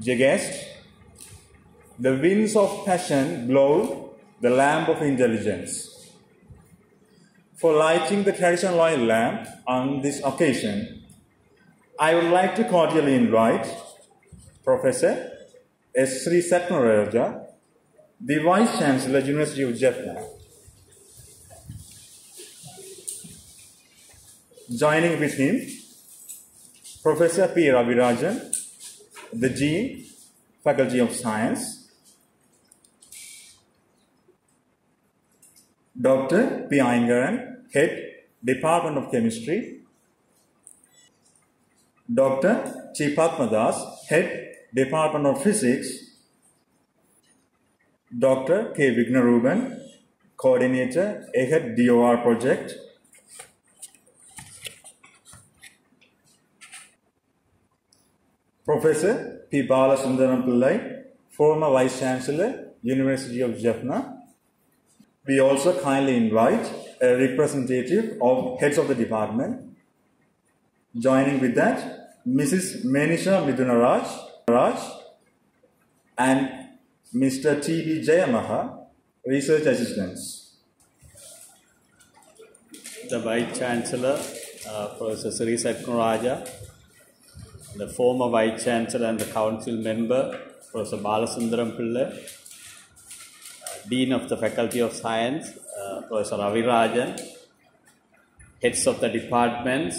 Dear guests, the winds of passion blow the lamp of intelligence. For lighting the traditional oil lamp on this occasion, I would like to cordially invite Professor S. Srisatkunarajah, the Vice Chancellor, University of Jaffna. Joining with him, Professor P. Ravirajan, the Dean, Faculty of Science, Dr. P. Aingaran, Head, Department of Chemistry, Dr. T. Padmadas, Head, Department of Physics, Dr. K. Vignarooban, Coordinator, AHEAD DOR Project, Professor P. Balasundaram Pillai, former Vice Chancellor, University of Jaffna. We also kindly invite a representative of heads of the department. Joining with that, Mrs. Menisha Midunaraj Raj, and Mr. T.B. Jayamaha, research assistants. the Vice Chancellor, uh, Professor Srisatkunarajah, the former Vice Chancellor and the Council Member, Professor Balasundaram Pillai, uh, Dean of the Faculty of Science, uh, Professor Ravirajan, heads of the departments,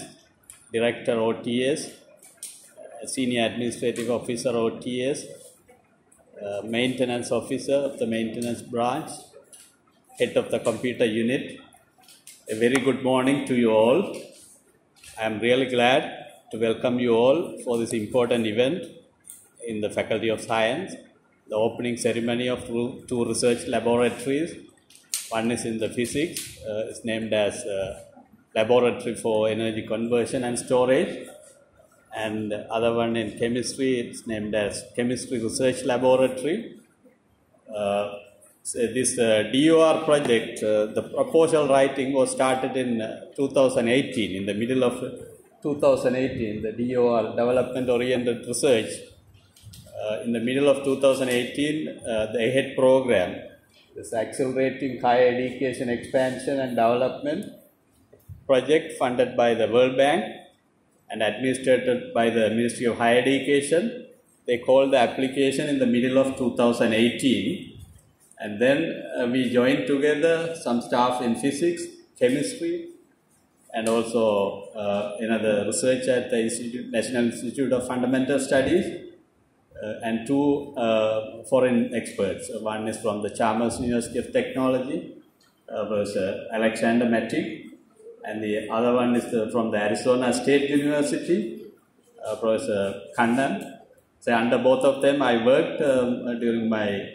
Director OTS, uh, Senior Administrative Officer OTS, uh, Maintenance Officer of the Maintenance Branch, Head of the Computer Unit, a very good morning to you all. I am really glad to welcome you all for this important event in the Faculty of Science, the opening ceremony of two research laboratories. One is in the physics, uh, it's named as uh, Laboratory for Energy Conversion and Storage, and the other one in chemistry, it's named as Chemistry Research Laboratory. Uh, so this uh, DOR project, uh, the proposal writing was started in uh, 2018, in the middle of 2018, the DOR, Development Oriented Research. Uh, in the middle of 2018, uh, the AHEAD program, this Accelerating Higher Education Expansion and Development project funded by the World Bank and administered by the Ministry of Higher Education. They called the application in the middle of 2018 and then uh, we joined together some staff in physics, chemistry, and also uh, another research at the Institute, National Institute of Fundamental Studies, uh, and two uh, foreign experts. One is from the Chalmers University of Technology, uh, was uh, Alexander Matic, and the other one is the, from the Arizona State University, uh, Professor Kannan. So under both of them, I worked um, during my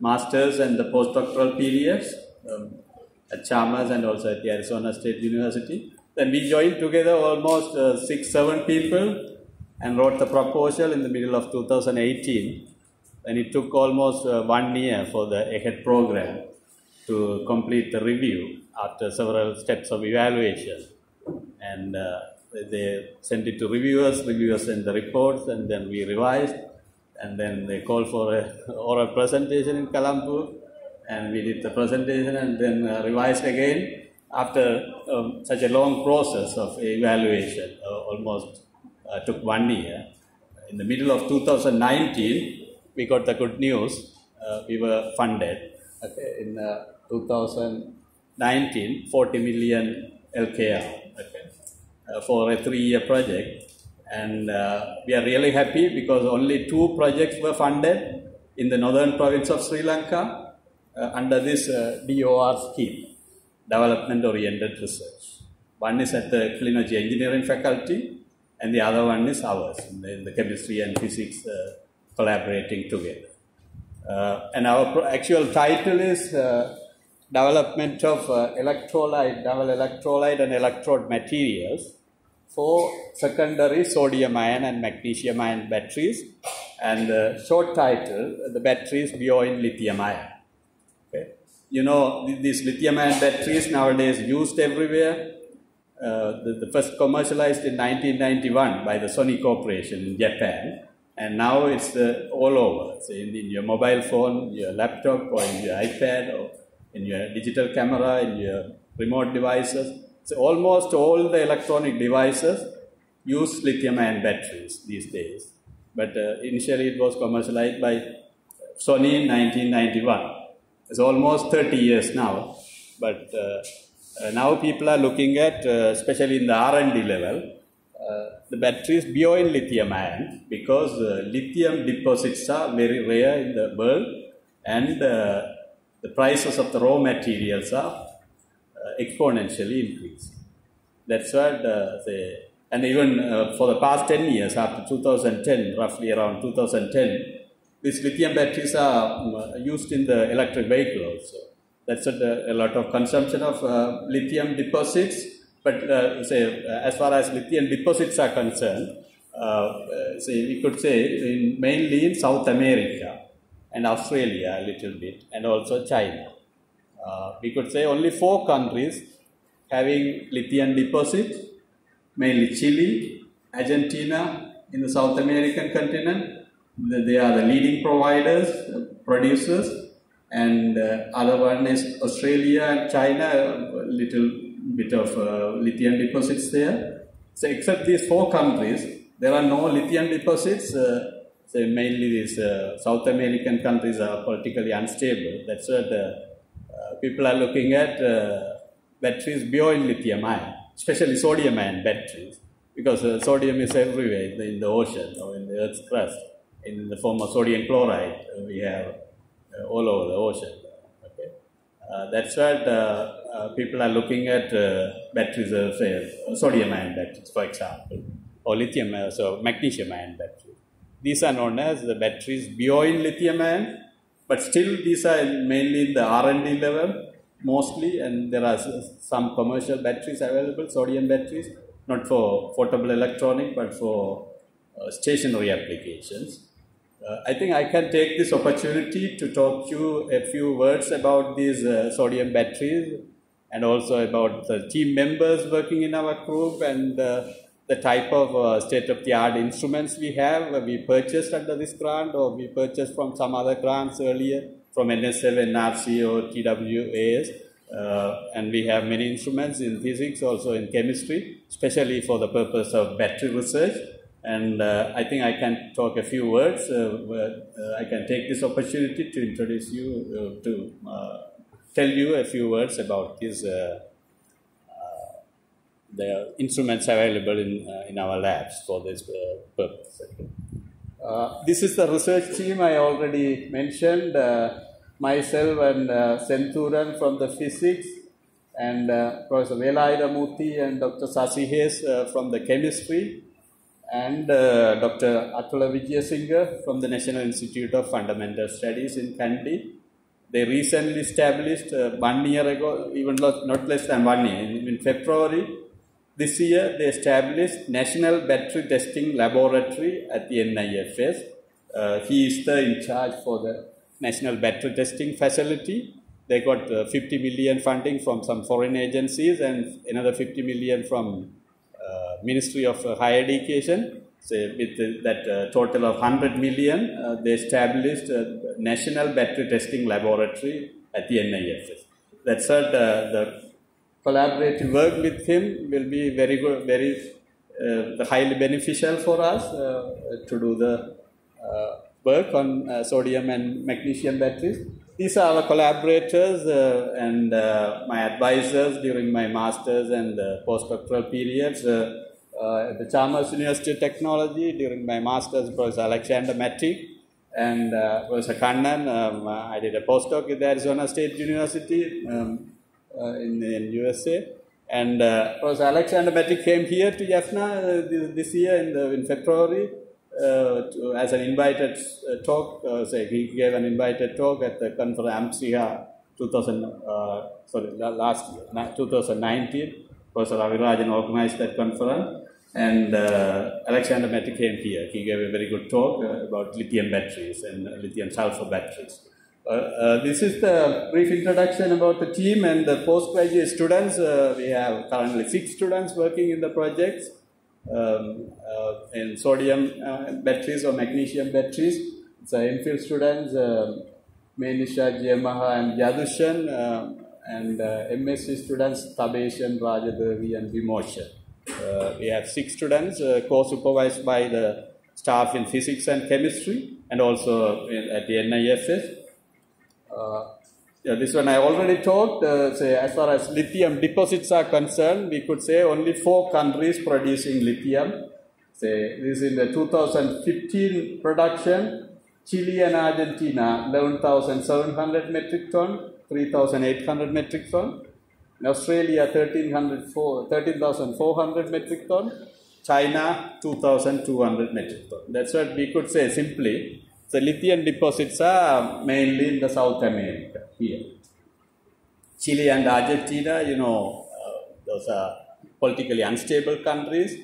master's and the postdoctoral periods um, at Chalmers and also at the Arizona State University. Then we joined together almost uh, six, seven people and wrote the proposal in the middle of 2018. And it took almost uh, one year for the AHEAD program to complete the review after several steps of evaluation. And uh, they sent it to reviewers, reviewers sent the reports, and then we revised. And then they called for a oral presentation in Kalampur, and we did the presentation and then uh, revised again after um, such a long process of evaluation, uh, almost uh, took one year. In the middle of 2019, we got the good news. Uh, we were funded okay, in uh, 2019, 40 million LKR okay, uh, for a three-year project. And uh, we are really happy because only two projects were funded in the northern province of Sri Lanka under this DOR scheme, Development Oriented Research. One is at the Energy Engineering faculty, and the other one is ours, in the, the chemistry and physics uh, collaborating together. Uh, and our actual title is uh, Development of uh, Electrolyte, Double Electrolyte and Electrode Materials for secondary sodium ion and magnesium ion batteries. And the short title, the batteries beyond lithium ion. You know, these lithium ion batteries nowadays used everywhere. Uh, the, the first commercialized in 1991 by the Sony Corporation in Japan. and now it's uh, all over. So in, in, your mobile phone, your laptop, or in your iPad, or in your digital camera, in your remote devices. So almost all the electronic devices use lithium-ion batteries these days. But uh, initially it was commercialized by Sony in 1991. It's almost 30 years now. But uh, uh, now people are looking at, uh, especially in the R&D level, uh, the batteries beyond lithium ion because uh, lithium deposits are very rare in the world and uh, the prices of the raw materials are exponentially increasing. That's what they, and even for the past 10 years, after 2010, roughly around 2010, these lithium batteries are um, used in the electric vehicle also. That's a, a lot of consumption of uh, lithium deposits. But uh, say, as far as lithium deposits are concerned, uh, say we could say in, mainly in South America and Australia a little bit, and also China. Uh, we could say only four countries having lithium deposits, mainly Chile, Argentina in the South American continent, they are the leading providers, producers, and uh, other one is Australia and China, a little bit of uh, lithium deposits there. So except these four countries, there are no lithium deposits. Uh, so mainly these uh, South American countries are politically unstable. That's what uh, people are looking at uh, batteries beyond lithium ion, especially sodium ion batteries, because sodium is everywhere in the, in the ocean or in the Earth's crust in the form of sodium chloride we have uh, all over the ocean. Okay? Uh, that's uh, people are looking at batteries, say, sodium ion batteries, for example, or lithium, so magnesium ion batteries. These are known as the batteries beyond lithium ion, but still these are mainly in the R&D level mostly, and there are some commercial batteries available, sodium batteries, not for portable electronic, but for uh, stationary applications. Uh, I think I can take this opportunity to talk to you a few words about these uh, sodium batteries and also about the team members working in our group and uh, the type of uh, state-of-the-art instruments we have. We purchased under this grant or we purchased from some other grants earlier from NSF, NRC or TWAS. Uh, and we have many instruments in physics, also in chemistry, especially for the purpose of battery research. And uh, I think I can talk a few words. Uh, uh I can take this opportunity to introduce you uh, to uh, tell you a few words about these the instruments available in in our labs for this purpose. this is the research team I already mentioned. myself and Senthuran from the physics and uh, Professor Velauthamurty and Dr. Sashikesh uh, from the chemistry and uh, Dr. Athula Wijayasinghe from the National Institute of Fundamental Studies in Kandy. They recently established uh, one year ago, even not less than one year, in, in February this year, they established National Battery Testing Laboratory at the NIFS. Uh, he is the in charge for the National Battery Testing Facility. They got uh, 50 million funding from some foreign agencies and another 50 million from Ministry of uh, Higher Education. So with that uh, total of 100 million, they established a National Battery Testing Laboratory at the NIFS. That's what the collaborative work with him will be very good, very uh, highly beneficial for us uh, to do the uh, work on sodium and magnesium batteries. These are our collaborators uh, and uh, my advisors during my master's and uh, postdoctoral periods uh, at the Chalmers University of Technology during my master's, Professor Alexander Matic and uh, Professor Kannan. Um, I did a postdoc at Arizona State University um, in, in USA. And uh, Professor Alexander Matic came here to Jaffna this year in, the, in February uh, to, as an invited uh, talk, uh, say he gave an invited talk at the conference AMSIHA 2000, uh, sorry, last 2019. Professor Ravirajan organized that conference and uh, Alexander Matic came here. He gave a very good talk uh, about lithium batteries and lithium sulfur batteries. Uh, this is the brief introduction about the team and the postgraduate students. we have currently six students working in the projects um, uh, in sodium uh, batteries or magnesium batteries. So MPhil students, uh, Menisha, Yamaha and Yadushan, uh, and uh, MSc students, Tabeshan, Rajadevi and Vimoshan. Uh, we have six students uh, co-supervised by the staff in physics and chemistry and also in, at the NIFS. Uh, yeah, this one I already talked. Uh, say, as far as lithium deposits are concerned, we could say only four countries producing lithium. Say, this is in the 2015 production. Chile and Argentina, 11,700 metric ton, 3,800 metric ton. In Australia, 13,400 metric ton. China, 2,200 metric ton. That's what we could say simply. The lithium deposits are mainly in the South America here. Chile and Argentina, you know, uh, those are politically unstable countries.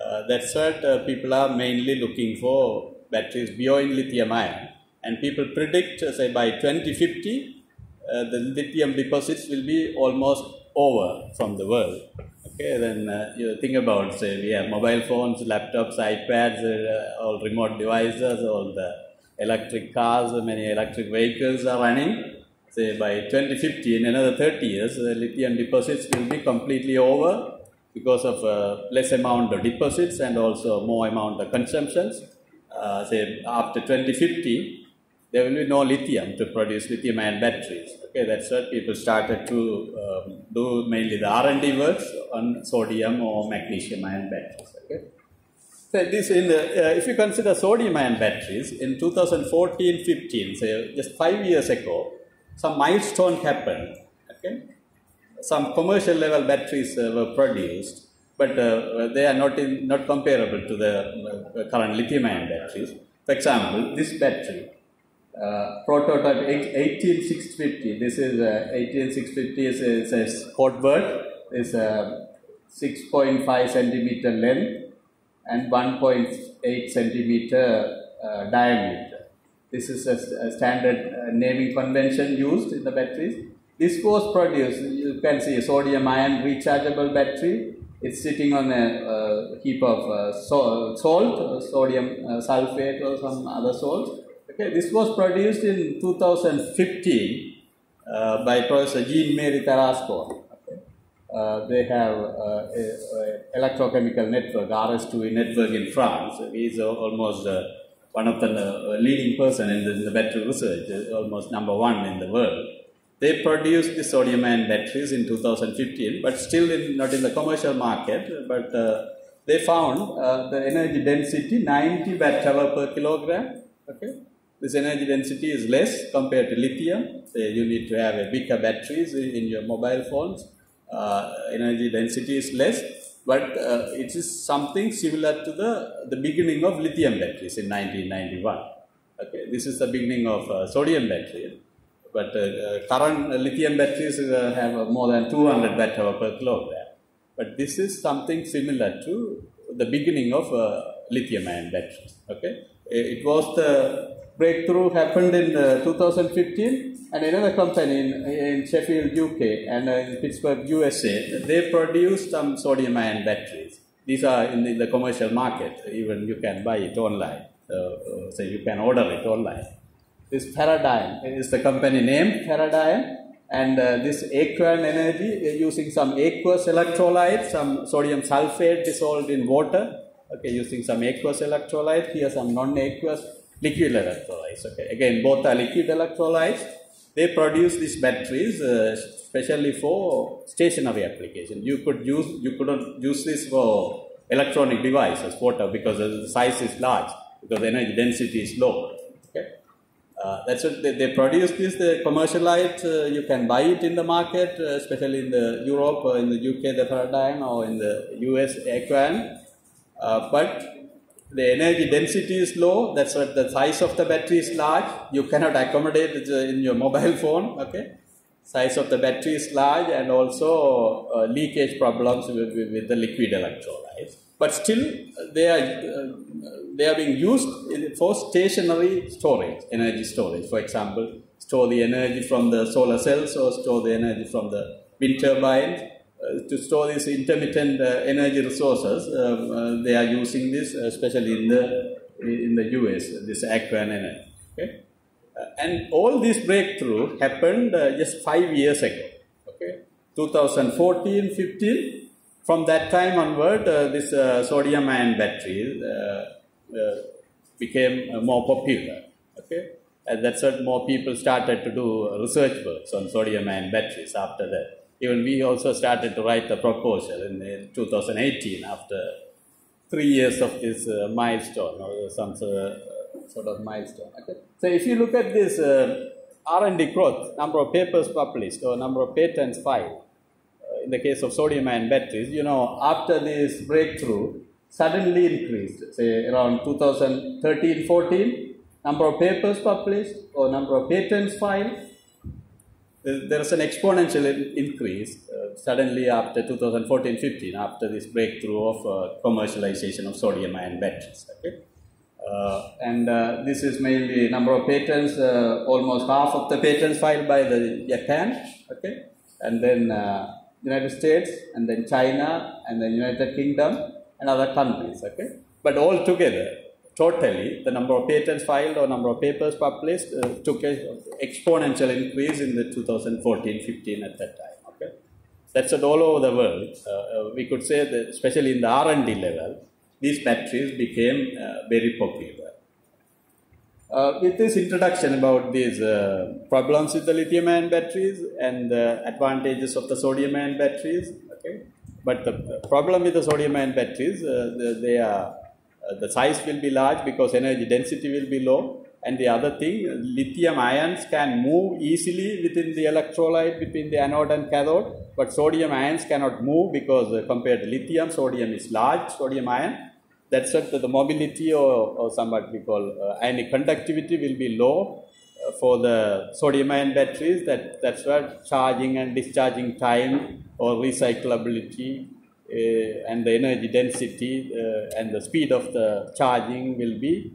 Uh, that's what uh, people are mainly looking for batteries beyond lithium ion. And people predict, uh, say, by 2050, uh, the lithium deposits will be almost over from the world. Okay, then uh, you think about, say, we have mobile phones, laptops, iPads, uh, all remote devices, all the electric cars, many electric vehicles are running. Say by 2050, in another 30 years, the lithium deposits will be completely over because of uh, less amount of deposits and also more amount of consumptions. Uh, say after 2050, there will be no lithium to produce lithium ion batteries. Okay, that's what people started to um, do mainly the R&D works on sodium or magnesium ion batteries. Okay. So this in the, uh, if you consider sodium ion batteries in 2014-15, say just five years ago, some milestone happened. Okay, some commercial level batteries uh, were produced, but uh, they are not in, not comparable to the uh, current lithium ion batteries. For example, this battery, uh, prototype 18650. This is uh, 18650 is, is a code word. Is a 6.5 centimeter length and 1.8 centimeter uh, diameter. This is a, a standard uh, naming convention used in the batteries. This was produced, you can see a sodium ion rechargeable battery. It's sitting on a heap of uh, so, salt, uh, sodium uh, sulfate or some other salts. Okay, this was produced in 2015 uh, by Professor Jean-Marie Tarascon. Uh, they have uh, a, electrochemical network, RS2 network in France. He is almost uh, one of the uh, leading person in the, in the, battery research, uh, almost number one in the world. They produced the sodium ion batteries in 2015, but still in, not in the commercial market. But they found the energy density 90 watt hour per kilogram. Okay, this energy density is less compared to lithium. You need to have a bigger batteries in your mobile phones uh, energy density is less, but uh, it is something similar to the, the beginning of lithium batteries in 1991. Okay, this is the beginning of uh, sodium battery. But current lithium batteries have more than 200 watt hour per kilogram. But this is something similar to the beginning of lithium ion batteries. Okay, it was the breakthrough happened in 2015 and another company in, in Sheffield, UK, and uh, in Pittsburgh, USA, they produce some sodium ion batteries. These are in the, in the commercial market. Even you can buy it online. Uh, so you can order it online. This Faradion is the company name, Faradion, and uh, this Aquion Energy using some aqueous electrolyte, some sodium sulfate dissolved in water. Okay, using some aqueous electrolyte. Here some non-aqueous liquid electrolytes. Okay, again both are liquid electrolytes they produce these batteries uh, especially for stationary application. You could use you couldn't use this for electronic devices, water, because the size is large, because the energy density is low. Okay, uh, that's what they, they, produce this. They commercialize. Uh, you can buy it in the market, uh, especially in the Europe, in the UK, the Faradion, or in the US, Aquion. Uh, but the energy density is low, that's what the size of the battery is large, you cannot accommodate it in your mobile phone, okay. Size of the battery is large and also uh, leakage problems with, with, with, the liquid electrolytes. But still, they are, uh, they are being used for stationary storage, energy storage. For example, store the energy from the solar cells or store the energy from the wind turbines to store these intermittent uh, energy resources. Um, uh, they are using this, especially in the in the US, this Aquion energy. Okay? Uh, and all this breakthrough happened uh, just five years ago. Okay, 2014, 15. From that time onward, uh, this uh, sodium ion battery uh, uh, became uh, more popular. Okay, and that's what more people started to do research works on sodium ion batteries after that. Even we also started to write a proposal in, in 2018 after three years of this uh, milestone or some sort of, uh, sort of milestone. Okay. So if you look at this uh, R&D growth, number of papers published or number of patents filed, uh, in the case of sodium ion batteries, you know, after this breakthrough, suddenly increased, say around 2013-14, number of papers published or number of patents filed, there there is an exponential increase uh, suddenly after 2014-15, after this breakthrough of uh, commercialization of sodium ion batteries. Okay? Uh, and uh, this is mainly number of patents, uh, almost half of the patents filed by the Japan, okay, and then uh, United States, and then China, and then United Kingdom, and other countries, okay. But all together, totally, the number of patents filed or number of papers published uh, took a exponential increase in the 2014-15 at that time, okay. That's it all over the world. Uh, uh, we could say that, especially in the R&D level, these batteries became uh, very popular. Uh, with this introduction about these uh, problems with the lithium ion batteries and the advantages of the sodium ion batteries, okay. But the problem with the sodium ion batteries, the, they are uh, the size will be large because energy density will be low. And the other thing, lithium ions can move easily within the electrolyte between the anode and cathode, but sodium ions cannot move because uh, compared to lithium, sodium is large, sodium ion. That's what the mobility or, or somewhat we call uh, ionic conductivity will be low uh, for the sodium ion batteries. That, that's what charging and discharging time or recyclability and the energy density uh, and the speed of the charging will be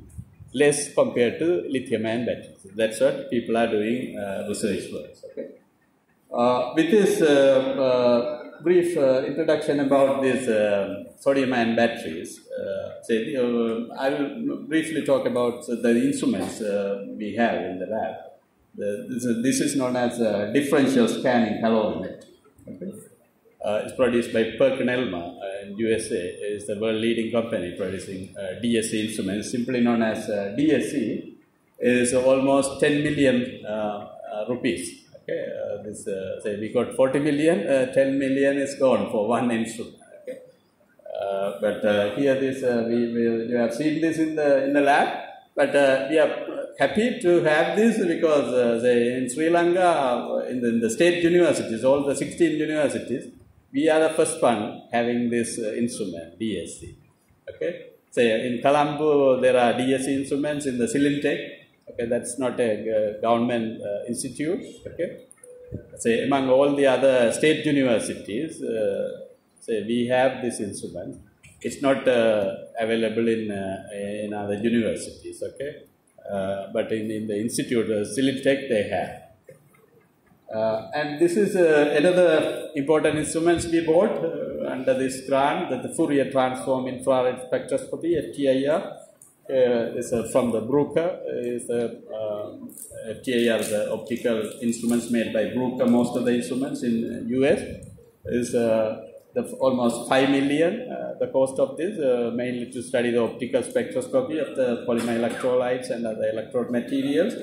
less compared to lithium ion batteries. That's what people are doing uh, research work. Okay. Uh, with this uh, uh, brief uh, introduction about these uh, sodium ion batteries, uh, say, uh, I will briefly talk about the instruments uh, we have in the lab. The, this, is, this is known as uh, differential scanning calorimeter. Okay. Uh, it's produced by Perkin-Elmer uh, in USA. It's the world leading company producing uh, DSC instruments, simply known as uh, DSC. Is almost 10 million rupees. Okay, this say we got 40 million, uh, 10 million is gone for one instrument. Okay, but here this we, we you have seen this in the in the lab. But uh, we are happy to have this because uh, say in Sri Lanka, in the, in the state universities, all the 16 universities, we are the first one having this uh, instrument, DSC. Okay. Say in Colombo, there are DSC instruments in the SLINTEC. Okay, that's not a uh, government uh, institute. Okay. Say among all the other state universities, uh, say we have this instrument. It's not uh, available in uh, in other universities. Okay. But in, in the institute, uh, SLINTEC, they have. Uh, and this is uh, another important instrument we bought uh, under this grant, that the Fourier Transform Infrared Spectroscopy, FTIR, uh, is uh, from the Bruker, is the uh, FTIR, the optical instruments made by Bruker, most of the instruments in US, is the, almost 5 million, the cost of this, mainly to study the optical spectroscopy of the polymer electrolytes and other electrode materials.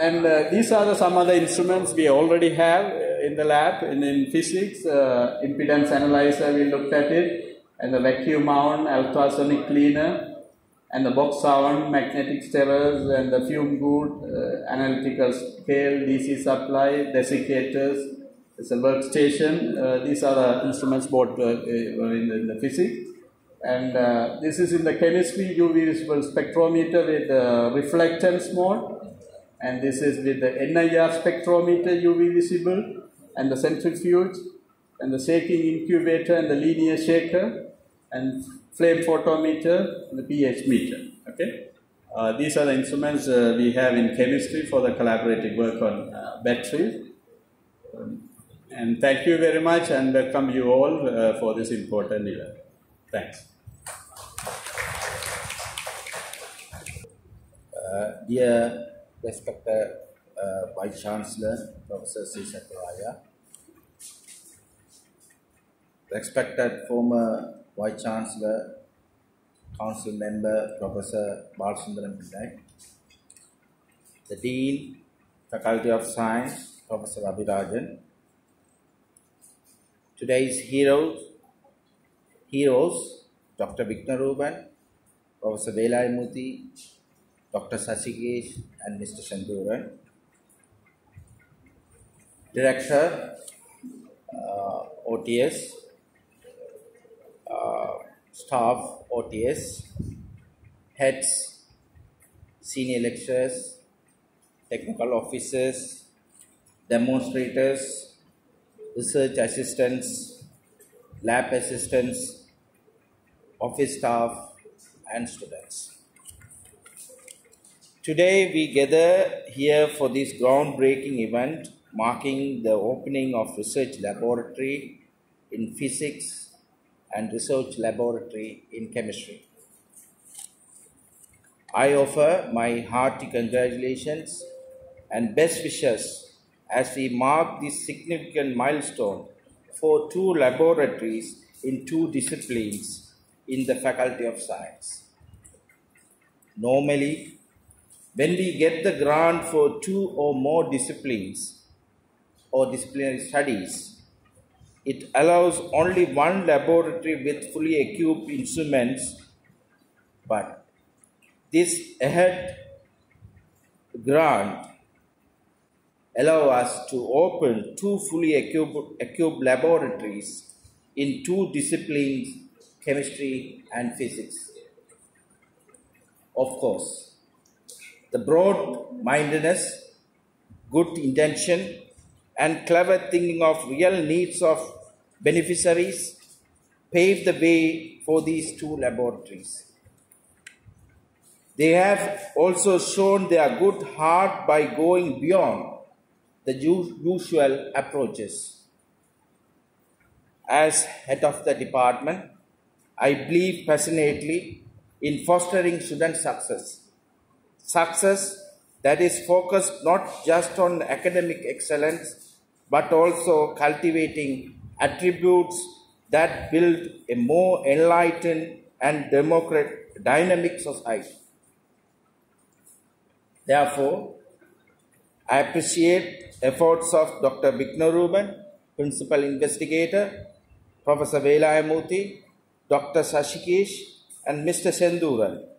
And uh, these are the, some other instruments we already have uh, in the lab. In, in physics, uh, impedance analyzer, we looked at it, and the vacuum mount, ultrasonic cleaner, and the box sound, magnetic stirrers, and the fume hood, uh, analytical scale, DC supply, desiccators. It's a workstation. Uh, these are the instruments bought uh, in, the, in the physics. And this is in the chemistry UV visible spectrometer with reflectance mode and this is with the NIR spectrometer UV visible and the centrifuge and the shaking incubator and the linear shaker and flame photometer and the pH meter. Okay, uh, these are the instruments uh, we have in chemistry for the collaborative work on uh, batteries. Um, And thank you very much and welcome you all uh, for this important event. Thanks. Uh, dear respected uh, Vice Chancellor, Professor C. Sakuraya, respected former Vice Chancellor, Council Member, Professor Balasundaram Pillai, the Dean, Faculty of Science, Professor Ravirajan, today's heroes, heroes, Dr. Vignarooban, Professor Velauthamurty, Dr. Sashikesh and Mr. Senthuran. Director, uh, OTS, uh, staff, OTS, heads, senior lecturers, technical officers, demonstrators, research assistants, lab assistants, office staff, and students. Today we gather here for this groundbreaking event marking the opening of research laboratory in physics and research laboratory in chemistry. I offer my hearty congratulations and best wishes as we mark this significant milestone for two laboratories in two disciplines in the Faculty of Science. Normally, when we get the grant for two or more disciplines or disciplinary studies, it allows only one laboratory with fully equipped instruments, but this ahead grant allow us to open two fully equipped, equipped laboratories in two disciplines, chemistry and physics. Of course, the broad mindedness, good intention, and clever thinking of real needs of beneficiaries paved the way for these two laboratories. They have also shown their good heart by going beyond the usual approaches. As head of the department, I believe passionately in fostering student success. Success that is focused not just on academic excellence, but also cultivating attributes that build a more enlightened and democratic, dynamic society. Therefore, I appreciate efforts of Dr. Vignarooban, Principal Investigator, Professor Velauthamurty, Dr. Sashikesh, and Mr. Senthuran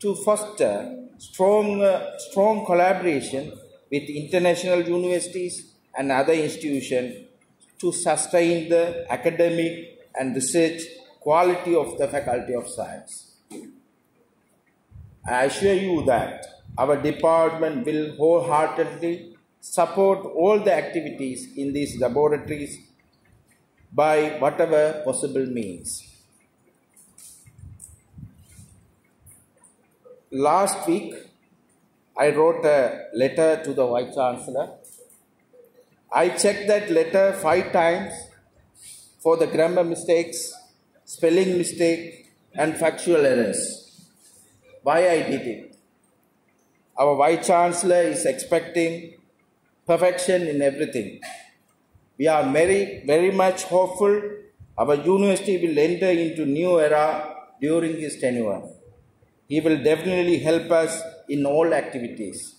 to foster strong, uh, strong collaboration with international universities and other institutions to sustain the academic and research quality of the Faculty of Science. I assure you that our department will wholeheartedly support all the activities in these laboratories by whatever possible means. Last week, I wrote a letter to the Vice Chancellor. I checked that letter five times for the grammar mistakes, spelling mistake, and factual errors. Why I did it? Our Vice Chancellor is expecting perfection in everything. We are very, very much hopeful our university will enter into new era during his tenure. He will definitely help us in all activities.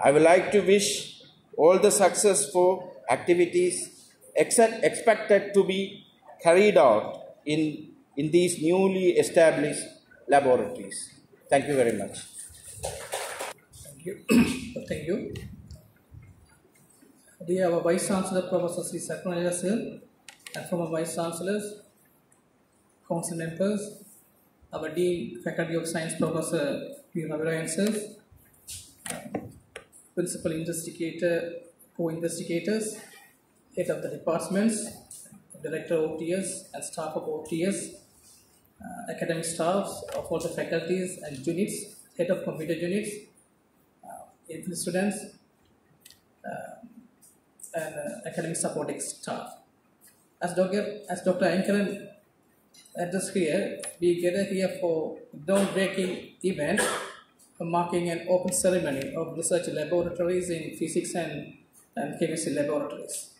I would like to wish all the successful activities expected to be carried out in, in these newly established laboratories. Thank you very much. Thank you. Thank you. Dear our Vice Chancellor, Professor Sri Sakunaya sir, and former Vice Chancellors, Council members, our Dean, Faculty of Science, Professor P. Ravirajan Principal Investigator, Co-Investigators, Head of the Departments, Director of OTS and staff of OTS, uh, academic staffs of all the faculties and units, Head of Computer Units, uh, students, uh, and uh, academic supporting staff. As Dr. As Dr. Aingaran addressed here, we gather here for groundbreaking event marking an open ceremony of research laboratories in physics and, and chemistry laboratories.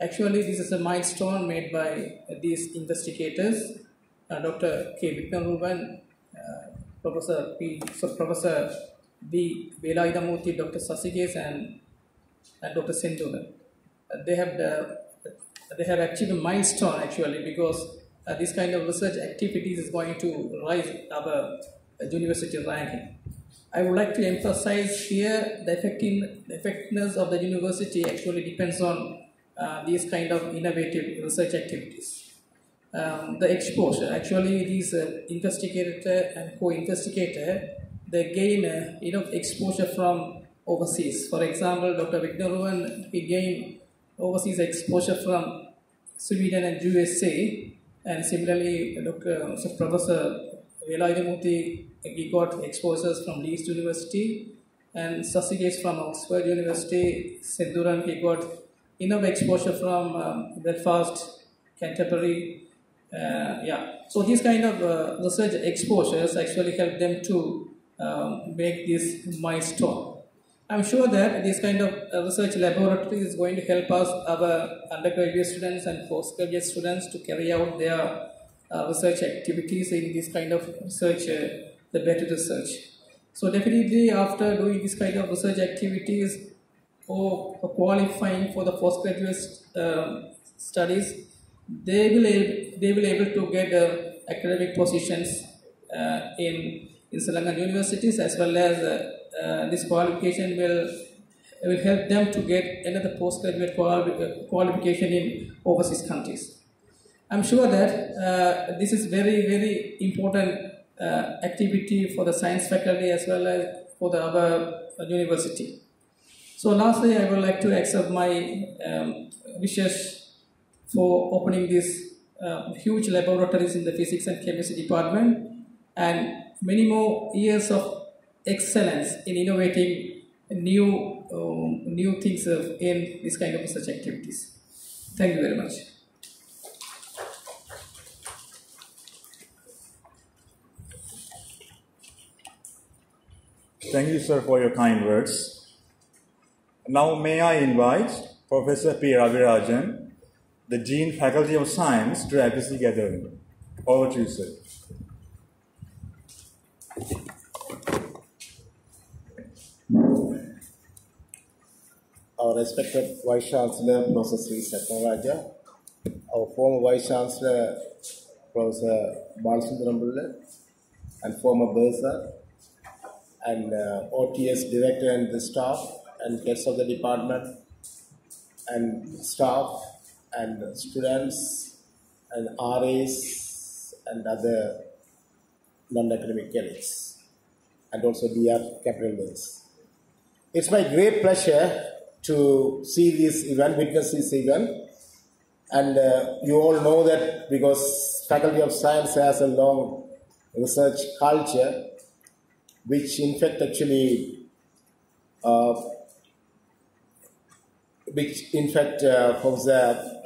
Actually, this is a milestone made by these investigators, uh, Dr. K. Vignarooban, uh, Professor P. So Professor B. Velauthamurty, Dr. Sashikesh, and, and Dr. Senthuran. Uh, they have the, they have achieved a milestone actually because uh, this kind of research activities is going to rise our uh, university ranking. I would like to emphasize here the, effective, the effectiveness of the university actually depends on uh, these kind of innovative research activities. Um, the exposure, actually these uh, investigator and co-investigator, they gain uh, exposure from overseas. For example, Dr. Vignarooban, he gained overseas exposure from Sweden and USA, and similarly, Dr. So Professor Velauthamurty, he got exposures from Leeds University, and Sashikesh from Oxford University, Senthuran, he got enough exposure from um, Belfast, Canterbury, uh, yeah. So these kind of uh, research exposures actually help them to um, make this milestone. I'm sure that this kind of uh, research laboratory is going to help us, our undergraduate students and postgraduate students, to carry out their uh, research activities in this kind of research, uh, the better research. So definitely after doing this kind of research activities or qualifying for the postgraduate uh, studies, they will they will able to get uh, academic positions uh, in in Sri Lankan universities as well as uh, this qualification will will help them to get another postgraduate quali- qualification in overseas countries. I'm sure that uh, this is very very important uh, activity for the science faculty as well as for the other university. So lastly, I would like to accept my um, wishes for opening these uh, huge laboratories in the physics and chemistry department and many more years of excellence in innovating new um, new things of, in this kind of research activities. Thank you very much. Thank you, sir, for your kind words. Now, may I invite Professor P. Ravirajan, the Dean Faculty of Science, to address the gathering. Over to you, sir. Our respected Vice Chancellor, Professor Srisatkunarajah, our former Vice Chancellor, Professor Balasundaram Pillai, and former Bursar, and uh, OTS Director and the staff, and heads of the department, and staff, and students, and RAs, and other non-academic colleagues, and also DR Capital Days. It's my great pleasure to see this event, witness this event. And uh, you all know that because Faculty of Science has a long research culture, which in fact actually, uh, which in fact uh, Professor,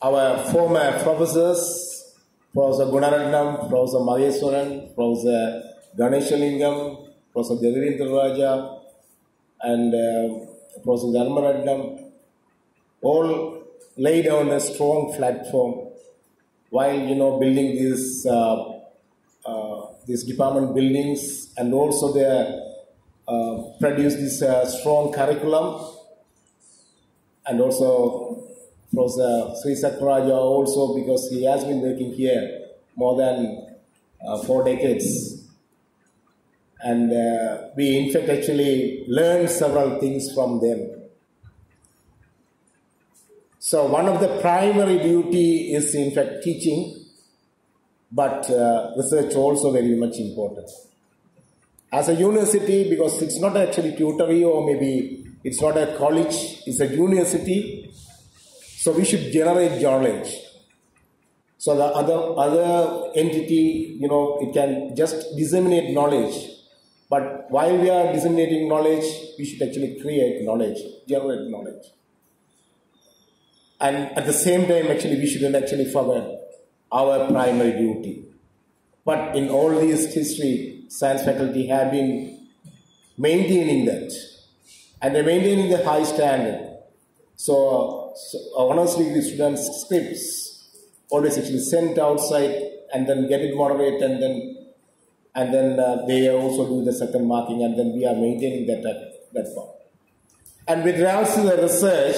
our former professors, Professor Gunaratnam, Professor Maheswaran, Professor Ganeshalingam, Professor Jagarindra Raja, and uh, Professor Dharmaratnam, all lay down a strong platform while you know building these uh, uh, these department buildings and also they uh, produce this uh, strong curriculum. And also Professor Srisatkunarajah also because he has been working here more than uh, four decades and uh, we in fact actually learned several things from them. So one of the primary duty is in fact teaching, but uh, research also very much important. As a university, because it's not actually tutoring or maybe it's not a college, it's a university, so we should generate knowledge. So the other other entity, you know, it can just disseminate knowledge but while we are disseminating knowledge, we should actually create knowledge, generate knowledge. and at the same time, actually, we shouldn't actually forget our primary duty. But in all this history, science faculty have been maintaining that, and they're maintaining the high standard. So, so uh, honestly, the students' scripts always actually sent outside and then get it moderated and then and then uh, they also do the second marking and then we are maintaining that that part. And with regards to the research,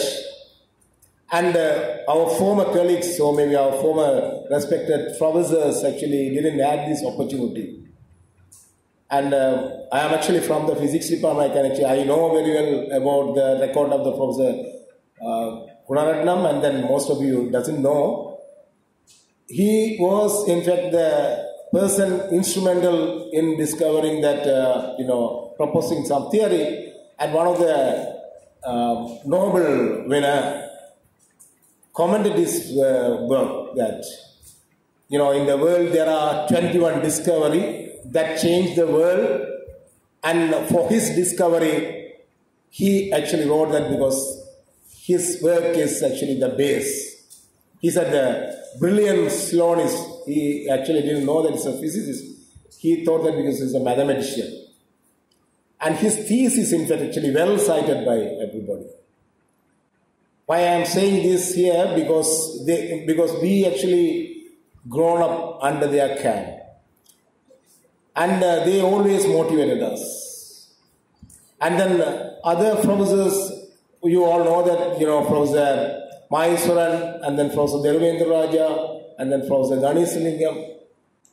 and uh, our former colleagues, or maybe our former respected professors, actually didn't have this opportunity. And uh, I am actually from the physics department. I can actually I know very well about the record of the professor uh, and then most of you doesn't know. He was, in fact, the person instrumental in discovering that, uh, you know, proposing some theory, and one of the um, Nobel winner commented this uh, work that you know in the world there are 21 discovery that changed the world. And for his discovery he actually wrote that because his work is actually the base. He said the brilliant sloanist he actually didn't know that he's a physicist. He thought that because he's a mathematician. And his thesis is actually well cited by everybody. Why I am saying this here because they because we actually grown up under their care, and uh, they always motivated us. And then uh, other professors, you all know that you know Professor Maheswaran, and then Professor Dharmendra Raja, and then Professor Ganesalingam,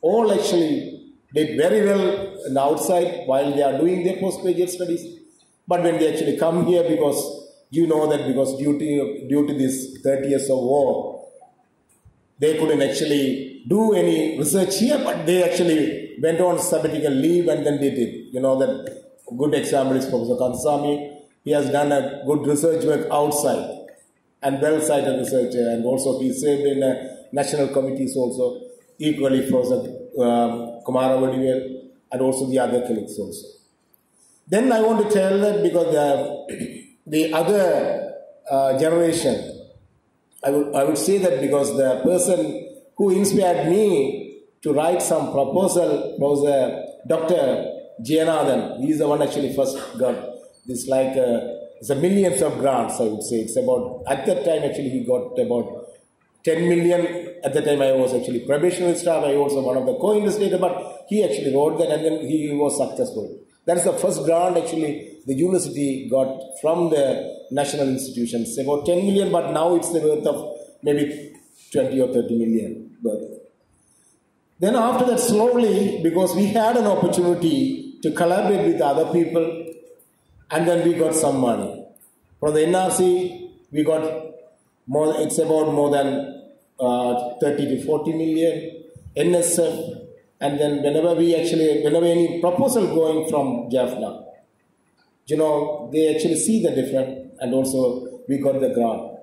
all actually did very well in the outside while they are doing their postgraduate studies. But when they actually come here, because you know that because due to, due to this 30 years of war, they couldn't actually do any research here, but they actually went on sabbatical leave and then did it. You know that good example is Professor Kansami. He has done a good research work outside and well-cited researcher, and also he served in uh, national committees also, equally Professor um, Kumara and also the other colleagues also. Then I want to tell that because the the other uh, generation, I would, I would say that because the person who inspired me to write some proposal was uh, Dr. Jayanathan. He is the one actually first got this like uh, it's a millions of grants. I would say it's about at that time actually he got about 10 million. At the time I was actually probationary staff. I was one of the co-investigator, but he actually wrote that and then he was successful. That is the first grant actually the university got from the national institutions, about 10 million, but now it's the worth of maybe 20 or 30 million worth. Then after that, slowly, because we had an opportunity to collaborate with other people, and then we got some money. From the NRC, we got more, it's about more than uh, 30 to 40 million. NSF, and then whenever we actually, whenever any proposal going from Jaffna, you know, they actually see the difference, and also we got the grant.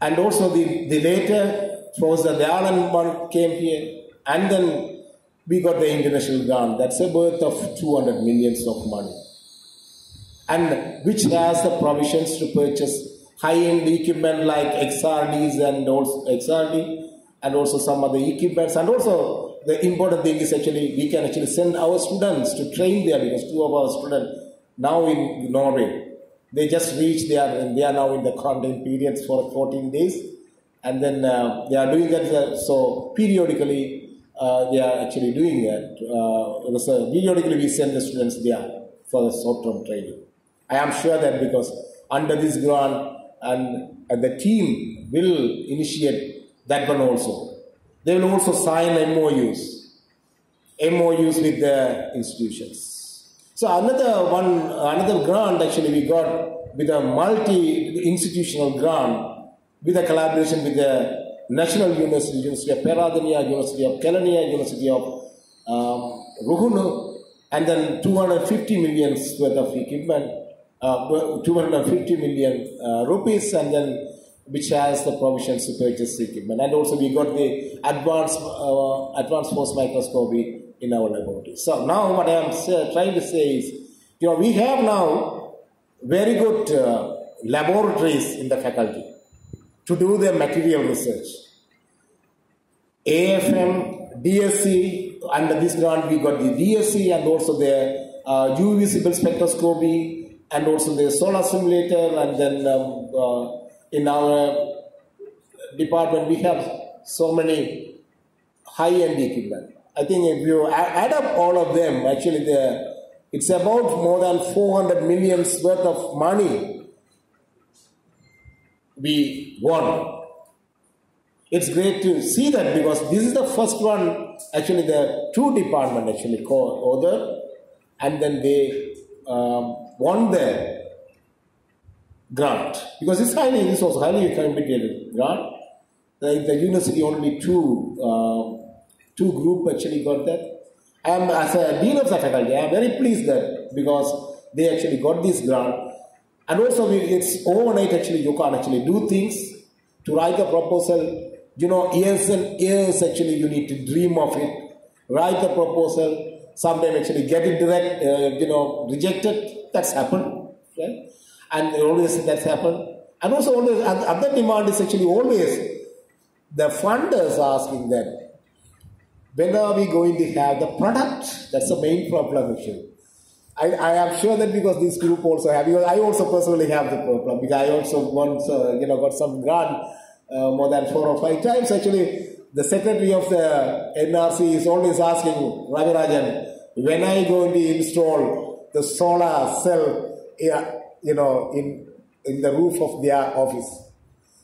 And also the, the later, Professor Dayalan one came here, and then we got the international grant. That's a worth of 200 millions of money. And which has the provisions to purchase high-end equipment like XRDs and also XRD and also some other equipments and also the important thing is actually we can actually send our students to train there because two of our students now in Norway, they just reached there and they are now in the quarantine periods for 14 days. And then uh, they are doing that. Uh, so periodically, uh, they are actually doing that. Uh, so periodically, we send the students there for the short-term training. I am sure that because under this grant and, and the team will initiate that one also. They will also sign MOUs, MOUs with the institutions. So another one, another grant actually we got with a multi-institutional grant with a collaboration with the National University, University of Peradeniya, University of Kelaniya, University of um, Ruhunu, and then 250 million worth of equipment, uh, 250 million uh, rupees, and then which has the provisions to purchase equipment. And also we got the advanced, uh, advanced force microscopy in our laboratory. So now what I am trying to say is, you know, we have now very good uh, laboratories in the faculty. to do the material research. AFM, DSC, under this grant we got the DSC and also the uh, UV visible spectroscopy and also the solar simulator and then um, uh, in our department we have so many high-end equipment. I think if you add up all of them, actually the, it's about more than 400 millions worth of money we won. It's great to see that because this is the first one, actually the two department actually co-authored and then they um, won the grant because it's highly, this was highly competitive grant. The, the university only two, uh, two group actually got that. I am as a dean of the faculty, I am very pleased that because they actually got this grant and also we, it's overnight actually you can actually do things to write a proposal you know years and years actually you need to dream of it write a proposal sometimes actually get it direct uh, you know rejected. That's happened right? And always that's happened. And also always oth- other demand is actually always the funders asking them when are we going to have the product? That's the main problem actually I, I am sure that because this group also have, because I also personally have the problem, because I also once, uh, you know, got some grant uh, more than four or five times. Actually, the secretary of the NRC is always asking Ravirajan, when are you going to install the solar cell, you know, in, in the roof of their office?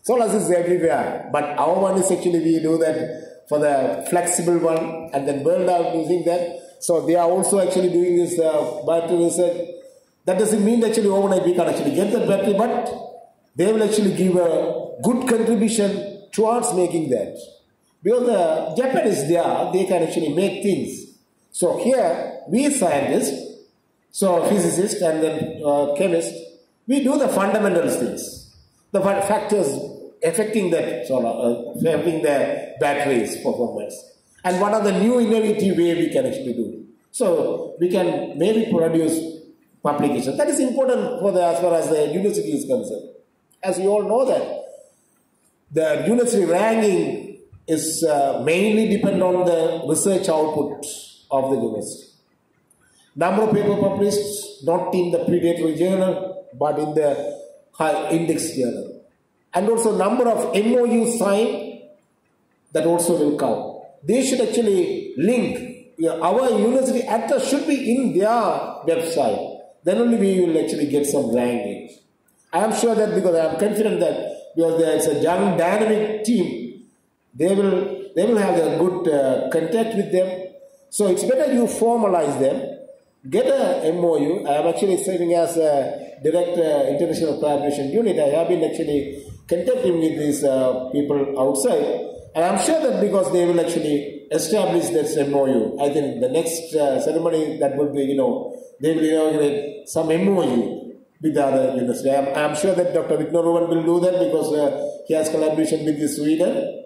Solar is everywhere, but our one is actually we do that for the flexible one and then burned out using that. So they are also actually doing this uh, battery research. That doesn't mean actually overnight we can actually get that battery, but they will actually give a good contribution towards making that. Because the Japan is there, they can actually make things. So here, we scientists, so physicists and then uh, chemists, we do the fundamental things, the fa- factors affecting that solar, uh, affecting the batteries performance, and what are the new innovative way we can actually do. So we can maybe produce publication. That is important for the as far as the university is concerned. As you all know that the university ranking is uh, mainly depend on the research output of the university. Number of paper published not in the predatory journal but in the high index journal, and also number of MOU signed that also will count. They should actually link our university address should be in their website. Then only we will actually get some ranking. I am sure that because I am confident that because there is a young dynamic team, they will they will have a good uh, contact with them. So it's better you formalize them, get a MOU. I am actually serving as a director international collaboration unit. I have been actually contacting with these uh, people outside, and I'm sure that because they will actually establish this MOU, I think the next uh, ceremony that would be, you know, they will inaugurate some MOU with the other university. I'm, I'm sure that Dr. Vignarooban will do that because uh, he has collaboration with the Sweden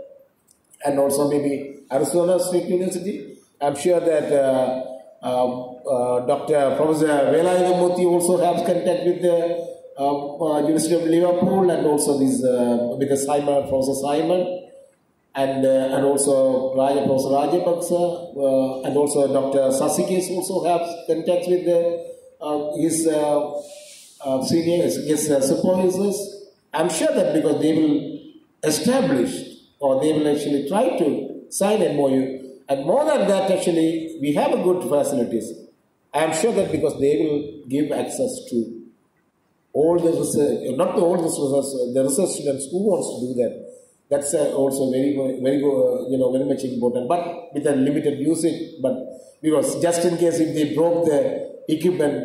and also maybe Arizona State University. I'm sure that uh, um, uh, Dr. Professor Velauthamurty also has contact with the um, uh, University of Liverpool and also this with the Simon, Professor Simon and uh, and also Raja Professor Rajapaksa uh, and also Dr. Sashikesh also have contacts with the, uh, his uh, uh, seniors, his supervisors. I'm sure that because they will establish or they will actually try to sign MOU. And more than that, actually, we have a good facilities. I am sure that because they will give access to all the research, not all the research, the research students who wants to do that. That's uh, also very, very, you know, very much important. But with a limited usage. But because just in case if they broke the equipment,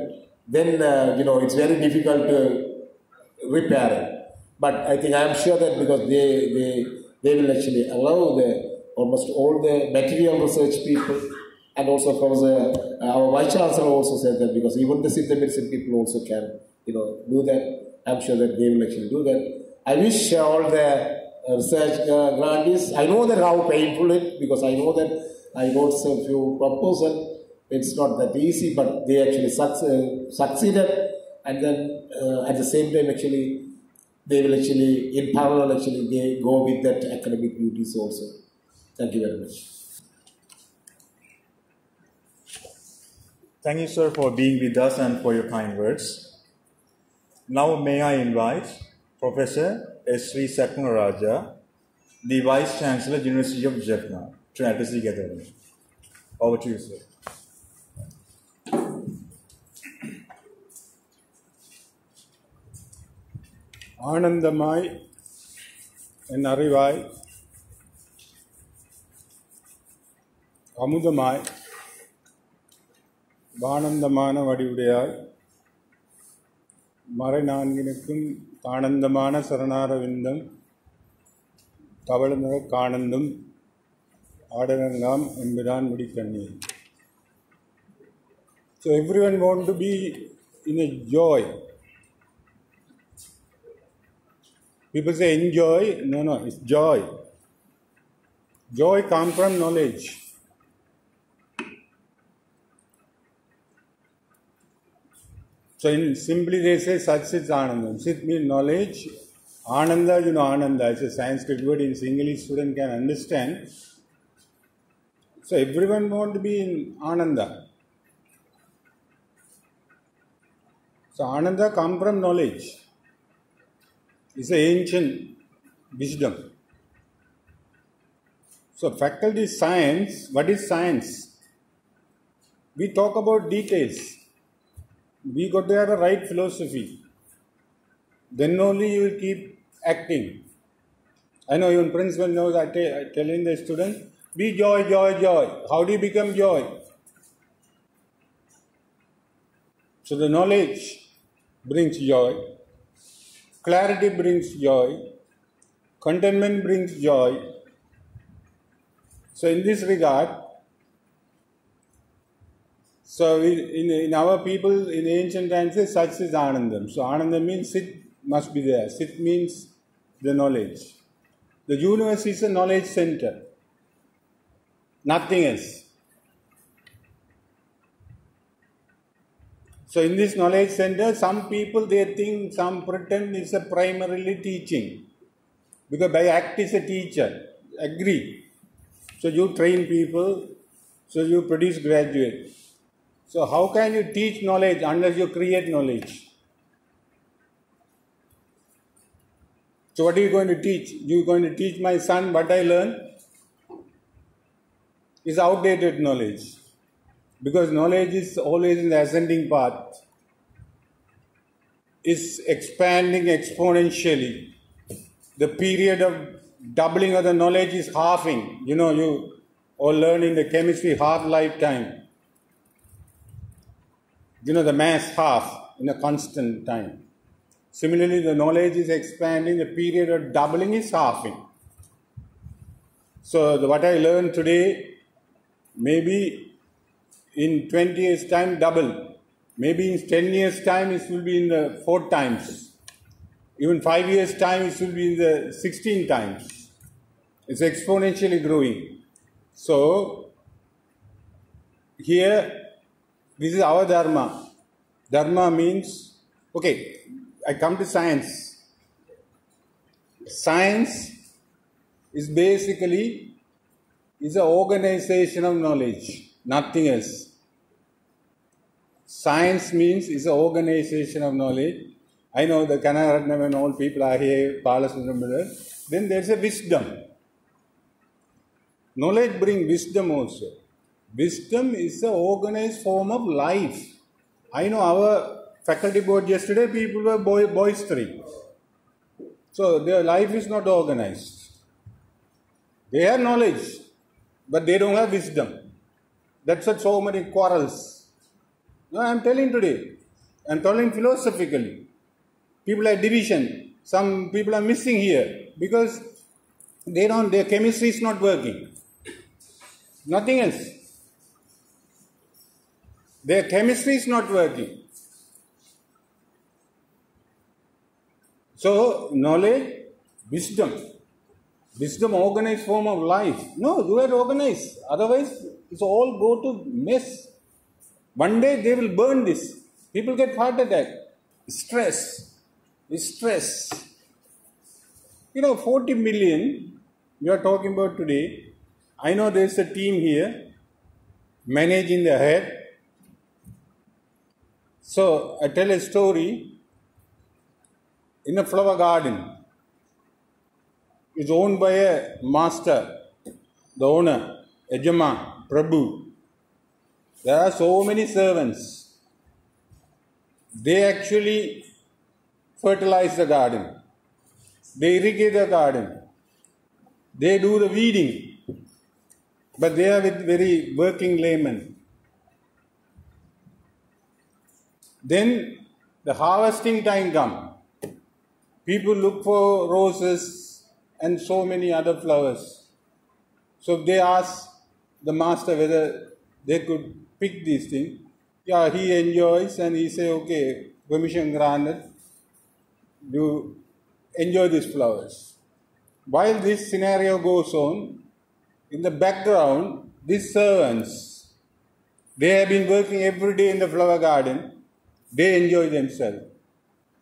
then uh, you know it's very difficult to repair. But I think I am sure that because they they they will actually allow the almost all the material research people and also Professor uh, our vice chancellor also said that because even the Siddha medicine people also can you know do that. I'm sure that they will actually do that. I wish all the uh, research uh, grantees. I know that how painful it because I know that I wrote a few proposals. It's not that easy, but they actually suc- succeeded, and then uh, at the same time actually they will actually, in parallel, actually, they go with that academic duties also. Thank you very much. Thank you, sir, for being with us and for your kind words. Now, may I invite Professor S. V. Saknaraja, the Vice Chancellor, University of Jaffna, to address the gathering. Over to you, sir. ஆனந்தமாய் என் அறிவாய் அமுதமாய் வானந்தமான வடிவுடையாய் மறை நான்கினுக்கும் ஆனந்தமான சரணாரவிந்தம் தவழுமிழ காணந்தும் ஆடரங்காம் என்பதான் முடிக்கண்ணீர் so every one want to be in a joy People say enjoy. No, no, it's joy. Joy comes from knowledge. So in simply they say such is Anandam. Sit means knowledge. Ananda, you know Ananda. It's a Sanskrit word in English student can understand. So everyone want to be in Ananda. So Ananda come from knowledge. It's an ancient wisdom. So faculty science, what is science? We talk about details. We got to have a right philosophy. Then only you will keep acting. I know even principal knows I tell, telling the student, be joy, joy, joy. How do you become joy? So the knowledge brings joy, clarity brings joy, contentment brings joy. So in this regard, so in, in, in our people in ancient times, such is Anandam. So Anandam means sit must be there. Sit means the knowledge. The universe is a knowledge center. Nothing else. So in this knowledge center, some people they think some pretend is a primarily teaching. Because by act is a teacher. Agree. So you train people, so you produce graduates. So how can you teach knowledge unless you create knowledge? So what are you going to teach? You're going to teach my son what I learned? Is outdated knowledge. Because knowledge is always in the ascending path. Is expanding exponentially. The period of doubling of the knowledge is halving. You know, you all learn in the chemistry half lifetime. You know, the mass half in a constant time. Similarly, the knowledge is expanding, the period of doubling is halving. So, the, what I learned today, maybe in 20 years' time, double. Maybe in 10 years' time, it will be in the four times. Even five years' time, it will be in the 16 times. It's exponentially growing. So, here, this is our Dharma. Dharma means, okay, I come to science. Science is basically is an organization of knowledge, nothing else. Science means is an organization of knowledge. I know the Kanaratnam and all people are here, Balasundaram, then there's a wisdom. Knowledge brings wisdom also. Wisdom is an organized form of life. I know our faculty board yesterday, people were boy, boisterous. So their life is not organized. They have knowledge, but they don't have wisdom. That's what so many quarrels. No, I'm telling today. I'm telling philosophically. People have division. Some people are missing here because they don't, their chemistry is not working. Nothing else. Their chemistry is not working. So, knowledge, wisdom. Wisdom, organized form of life. No, you have to organize. Otherwise, it's all go to mess. One day they will burn this. People get heart attack. Stress. Stress. You know, 40 million we are talking about today. I know there's a team here managing the head. So I tell a story in a flower garden. It's owned by a master, the owner, Ejama, Prabhu. There are so many servants. They actually fertilize the garden. They irrigate the garden. They do the weeding. But they are with very working laymen. Then the harvesting time come. People look for roses and so many other flowers. So they ask the master whether they could pick these things. Yeah, he enjoys and he say, okay, permission granted. You enjoy these flowers. While this scenario goes on, in the background, these servants, they have been working every day in the flower garden. They enjoy themselves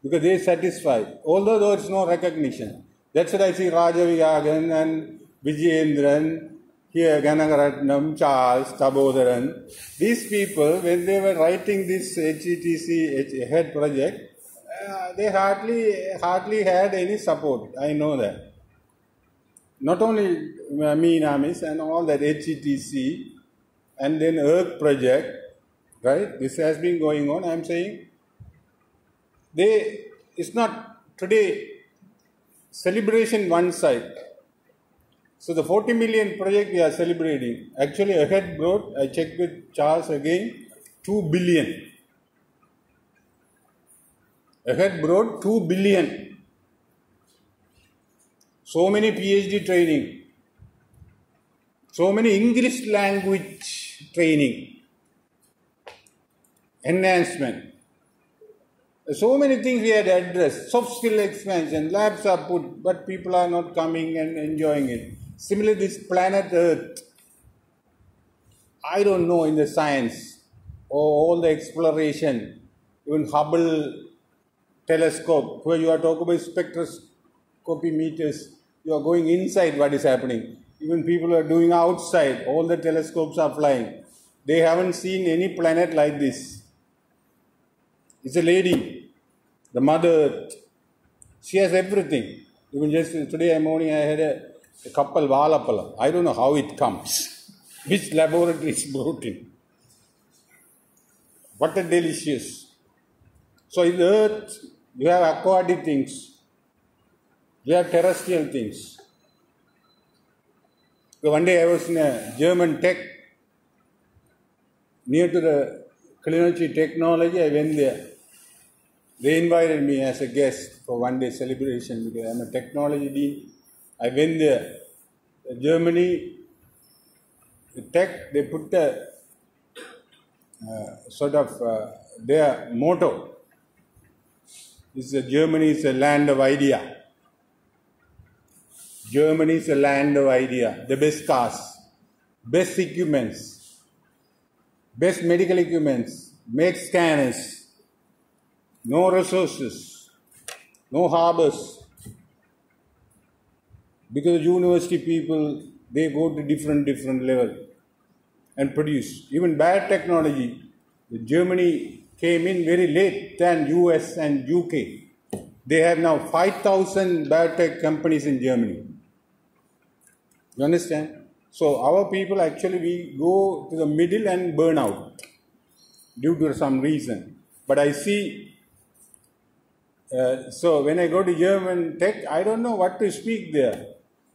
because they are satisfied. Although there is no recognition. That's what I see Raja Vigagan and Vijayendran, here Ganagaratnam, Charles, Tabodharan. These people, when they were writing this HETC head project, uh, they hardly hardly had any support. I know that. Not only uh, me, Namis, and all that HETC, and then Earth project, right? This has been going on. I'm saying they. It's not today. Celebration one side. So the 40 million project we are celebrating. Actually, AHEAD brought. I checked with Charles again. 2 billion. AHEAD brought 2 billion. So many PhD training. So many English language training. Enhancement. So many things we had addressed. Soft skill expansion, labs are put, but people are not coming and enjoying it. Similarly, this planet Earth. I don't know in the science or all the exploration, even Hubble telescope, where you are talking about spectroscopy meters, you are going inside what is happening. Even people are doing outside, all the telescopes are flying. They haven't seen any planet like this. It's a lady, the mother. She has everything. Even just today morning I had a, a couple valapala. I don't know how it comes. Which laboratory is brought in. What a delicious. So in earth, you have aquatic things. You have terrestrial things. So one day I was in a German tech near to the Clinology Technology. I went there. They invited me as a guest for one day celebration because I'm a technology dean. I went there. Germany, the tech, they put the uh, sort of uh, their motto is that Germany is a land of idea. Germany is a land of idea. The best cars, best equipments, best medical equipments, make scanners, no resources, no harbors. Because university people, they go to different, different level and produce. Even bad technology, Germany came in very late than US and UK. They have now 5,000 biotech companies in Germany. You understand? So our people actually we go to the middle and burn out due to some reason. But I see. Uh, so when I go to German tech, I don't know what to speak there.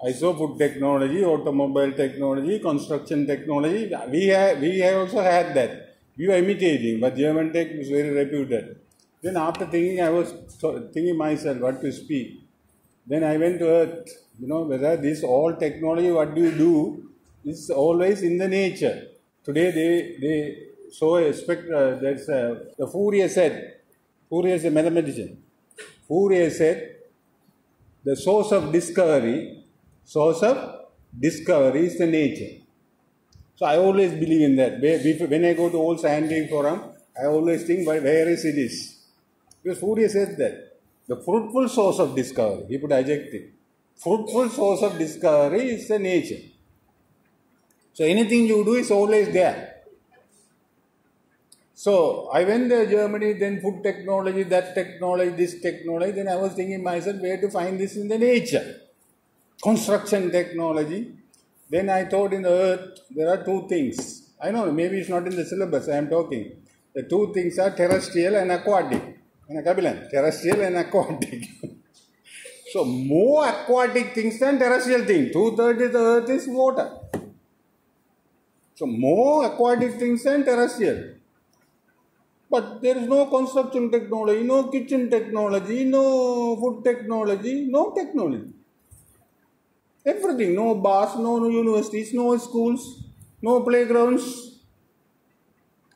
I saw food technology, automobile technology, construction technology. We have we have also had that. We were imitating, but German tech was very reputed. Then after thinking, I was thinking myself what to speak. Then I went to Earth. You know whether this all technology, what do you do, is always in the nature. Today they they show a spectra. Uh, that's a, the Fourier said. Fourier is a mathematician. Fourier said the source of discovery, source of discovery is the nature. So I always believe in that. When I go to old scientific forum, I always think, where is it is? Because Fourier said that the fruitful source of discovery, he put adjective, fruitful source of discovery is the nature. So anything you do is always there. So I went there, Germany, then food technology, that technology, this technology. Then I was thinking myself where to find this in the nature. Construction technology. Then I thought in the earth there are two things. I know maybe it's not in the syllabus I am talking. The two things are terrestrial and aquatic. And Kabilan, terrestrial and aquatic. so more aquatic things than terrestrial things. Two thirds of the earth is water. So more aquatic things than terrestrial. But there is no construction technology, no kitchen technology, no food technology, no technology. Everything, no bars, no universities, no schools, no playgrounds.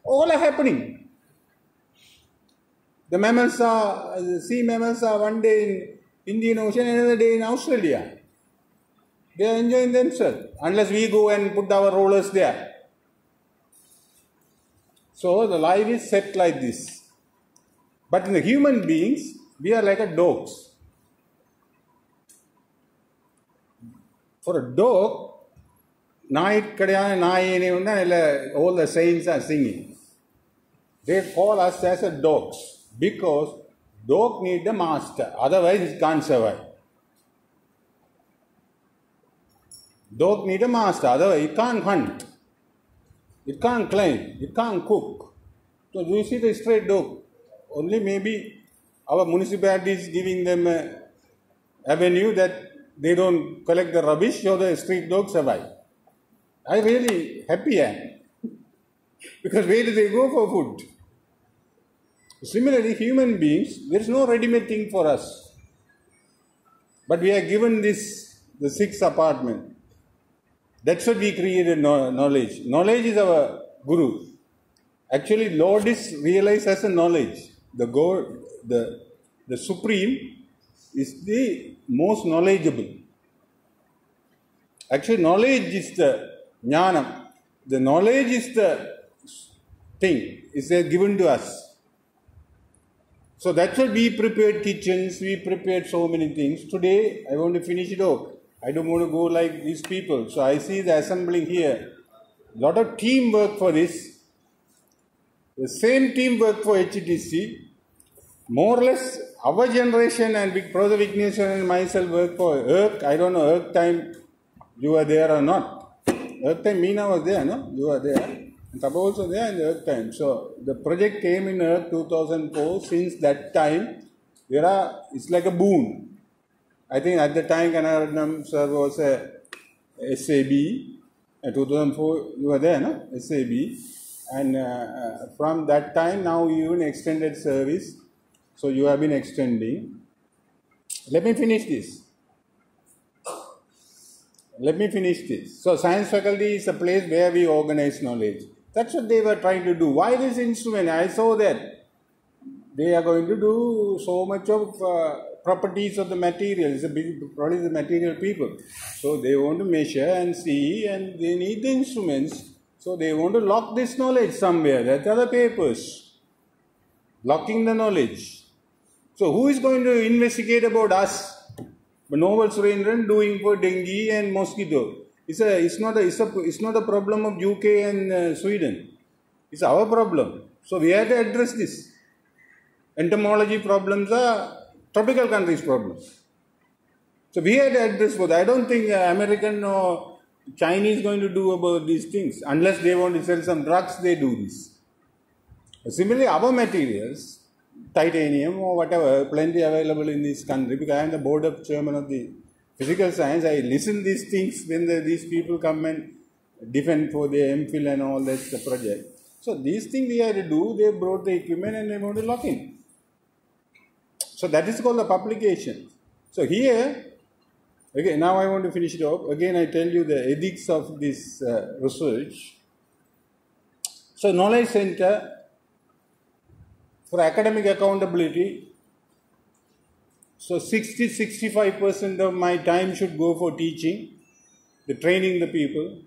All are happening. The mammals are, the sea mammals are one day in Indian Ocean, another day in Australia. They are enjoying themselves, unless we go and put our rollers there. So the life is set like this. But in the human beings, we are like a dogs. For a dog, Nayikkadayana Nayini, like all the saints are singing. They call us as a dogs because dog need the master, otherwise it can't survive. Dog need a master, otherwise it can't hunt, it can't climb, it can't cook. So you see the stray dog, only maybe our municipality is giving them avenue that they don't collect the rubbish so the street dogs survive. I really happy am. because where do they go for food? Similarly, human beings, there is no ready-made thing for us. But we are given this, the sixth apartment. That's what we created knowledge. Knowledge is our guru. Actually, Lord is realized as a knowledge. The God, the, the Supreme is the most knowledgeable. Actually, knowledge is the jnanam. The knowledge is the thing, is given to us. So that's why we prepared kitchens, we prepared so many things. Today, I want to finish it off. I don't want to go like these people. So I see the assembling here. A lot of teamwork for this. The same teamwork for HTC. More or less, our generation and Brother Vignesh and myself work for Earth. I don't know, Earth time, you were there or not. Earth time, Meena was there, no? You were there. And Taba also there in the ERC time. So the project came in Earth 2004. Since that time, there are, it's like a boon. I think at the time Kanaradnam sir was a SAB. In 2004, you were there, no? SAB. And uh, uh, from that time, now in extended service. So you have been extending. Let me finish this. Let me finish this. So science faculty is a place where we organize knowledge. That's what they were trying to do. Why this instrument? I saw that they are going to do so much of uh, properties of the material. It's a big, probably the material people. So they want to measure and see, and they need the instruments. So they want to lock this knowledge somewhere. That are the papers. Locking the knowledge. So who is going to investigate about us? Novel Surendran doing for dengue and mosquito. It's a, it's not a, it's a, it's not a problem of UK and uh, Sweden. It's our problem. So we have to address this. Entomology problems are tropical countries' problems. So we had to address both. I don't think uh, American or Chinese going to do about these things unless they want to sell some drugs. They do this. Similarly, our materials, titanium or whatever, plenty available in this country. Because I am the board of chairman of the physical science. I listen these things when the, these people come and defend for the MPhil and all that the project. So these things we had to do. They brought the equipment and they want to lock in. So that is called the publication. So here, okay, now I want to finish it off. Again, I tell you the ethics of this uh, research. So knowledge center for academic accountability. So 60 65% of my time should go for teaching, the training the people.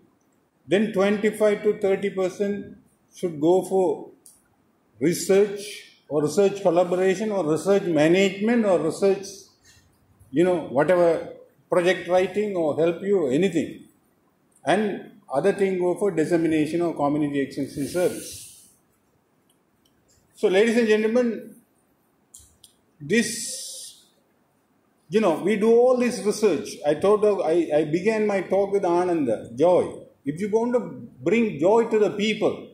Then 25 to 30% should go for research or research collaboration or research management or research, you know, whatever project writing or help you anything. And other thing go for dissemination or community extension service. So, ladies and gentlemen, this, you know, we do all this research. I of, I, I began my talk with Ananda, joy. If you want to bring joy to the people,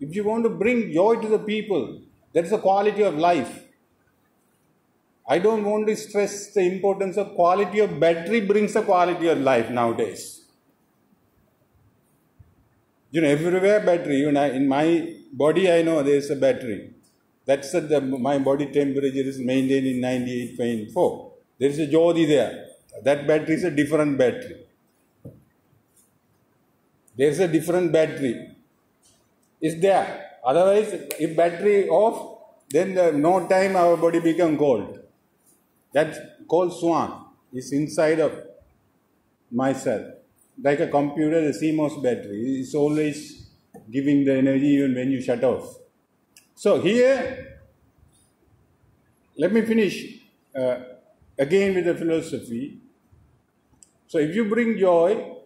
if you want to bring joy to the people, that is the quality of life. I don't want to stress the importance of quality of battery brings the quality of life nowadays. You know, everywhere battery. You know, in my body, I know there is a battery. That's the, the my body temperature is maintained in 98.4. There is a Jodi there. That battery is a different battery. There is a different battery. Is there. Otherwise, if battery off, then the, no time our body become cold. That cold swan is inside of myself. Like a computer, the CMOS battery is always giving the energy even when you shut off. So here, let me finish uh, again with the philosophy. So if you bring joy,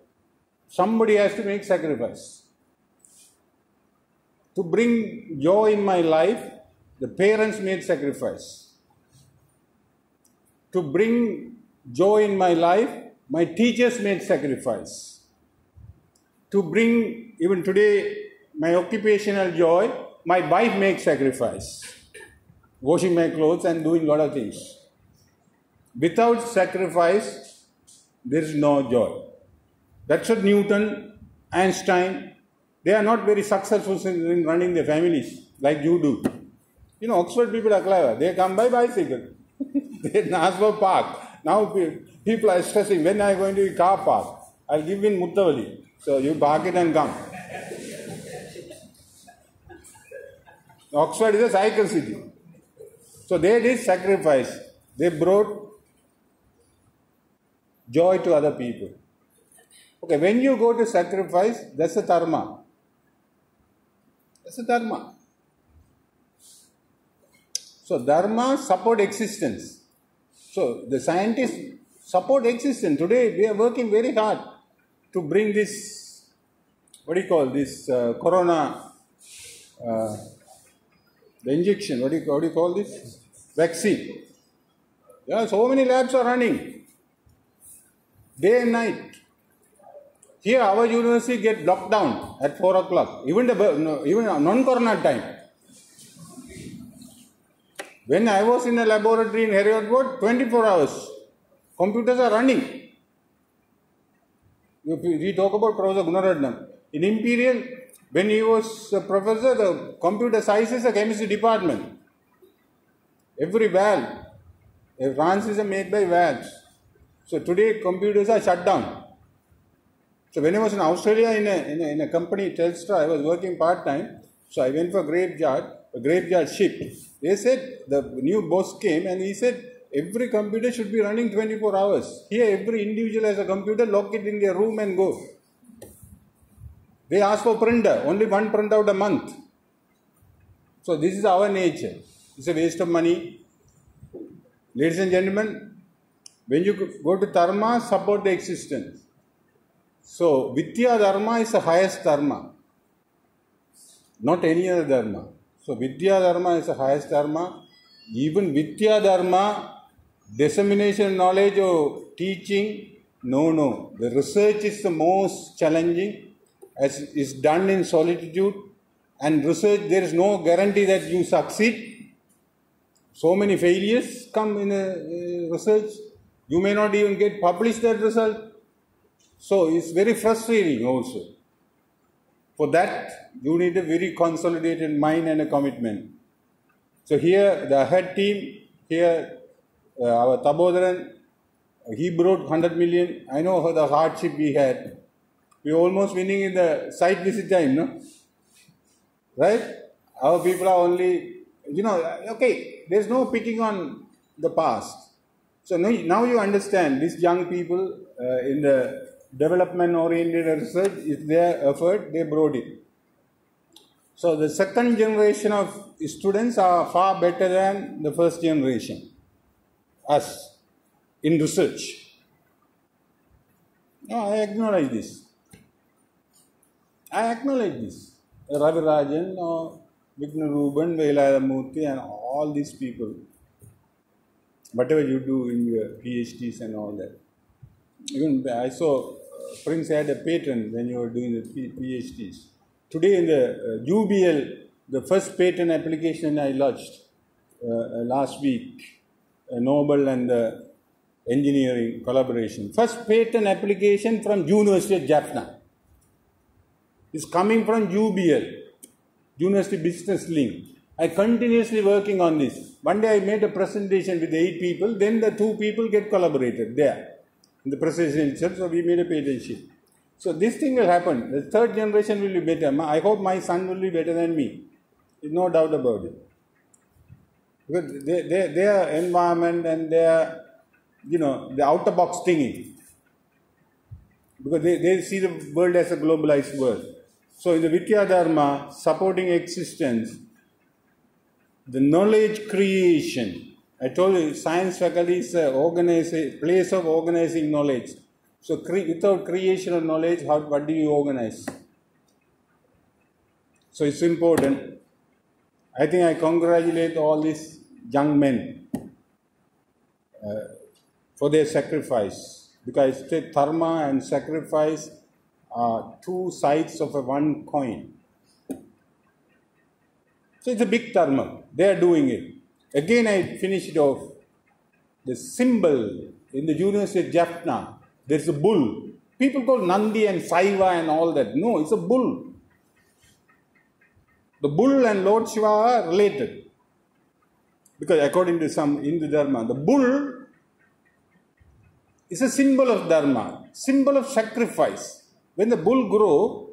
somebody has to make sacrifice. To bring joy in my life, the parents made sacrifice. To bring joy in my life, my teachers made sacrifice. To bring, even today, my occupational joy, my wife makes sacrifice. Washing my clothes and doing lot of things. Without sacrifice, there is no joy. That's what Newton, Einstein, they are not very successful in running their families like you do. You know, Oxford people are clever. They come by bicycle. they ask for park. Now people are stressing, when are you going to car park? I'll give in Muttavali. So you park it and come. Oxford is a cycle city. So they did sacrifice. They brought joy to other people. Okay, when you go to sacrifice, that's a dharma. That's a dharma. So dharma support existence. So the scientists support existence. Today we are working very hard to bring this, what do you call this, uh, corona, uh, the injection, what do, you, what do you call this? Vaccine. Yeah, so many labs are running, day and night. Here, our university get locked down at 4 o'clock, even, the, even non-corona time. When I was in a laboratory in Heriot 24 hours, computers are running. We talk about Professor Gunaratnam. In Imperial, when he was a professor, the computer sciences a chemistry department. Every valve, a branches are made by valves. So today computers are shut down. So when I was in Australia in a, in a, in a company, Telstra, I was working part time. So I went for graveyard, a graveyard shift. They said the new boss came and he said every computer should be running 24 hours. Here every individual has a computer, lock it in their room and go. They ask for printer, only one printout a month. So this is our nature. It's a waste of money. Ladies and gentlemen, when you go to Dharma, support the existence. So Vidya Dharma is the highest Dharma, not any other Dharma. So Vidya Dharma is the highest Dharma. Even Vidya Dharma, dissemination knowledge or teaching, no, no. The research is the most challenging as is done in solitude and research, there is no guarantee that you succeed. So many failures come in a, research. You may not even get published that result. So it's very frustrating also. For that, you need a very consolidated mind and a commitment. So here, the head team, here, our Tabodaran, he brought 100 million. I know the hardship he had. We're almost winning in the site visit time, no? Right? Our people are only, you know, okay, there's no picking on the past. So now you understand these young people uh, in the development oriented research is their effort, they brought it. So the second generation of students are far better than the first generation, us. in research. No, I acknowledge this. I acknowledge this. Ravirajan or Ruben, Murthy, and all these people, whatever you do in your PhDs and all that. Even I saw uh, Prince had a patent when you were doing the PhDs. Today in the uh, UBL, the first patent application I lodged uh, uh, last week, uh, Nobel and the engineering collaboration. First patent application from University of Jaffna is coming from UBL, University Business Link. I continuously working on this. One day I made a presentation with eight people, then the two people get collaborated there in the presentation itself, so we made a patent sheet. So this thing will happen. The third generation will be better. I hope my son will be better than me. There's no doubt about it. Because they, they, their environment and their, you know, the outer box thinking. Because they, they see the world as a globalized world. So in the Vidya Dharma, supporting existence, the knowledge creation. I told you, science faculty is a place of organizing knowledge. So cre- without creation of knowledge, how, what do you organize? So it's important. I think I congratulate all these young men uh, for their sacrifice because dharma and sacrifice are two sides of a one coin. So it's a big dharma. They are doing it. Again, I finish it off. The symbol in the University of Jaffna, there's a bull. People call Nandi and Saiva and all that. No, it's a bull. The bull and Lord Shiva are related. Because according to some Hindu Dharma, the bull is a symbol of Dharma, symbol of sacrifice. When the bull grow,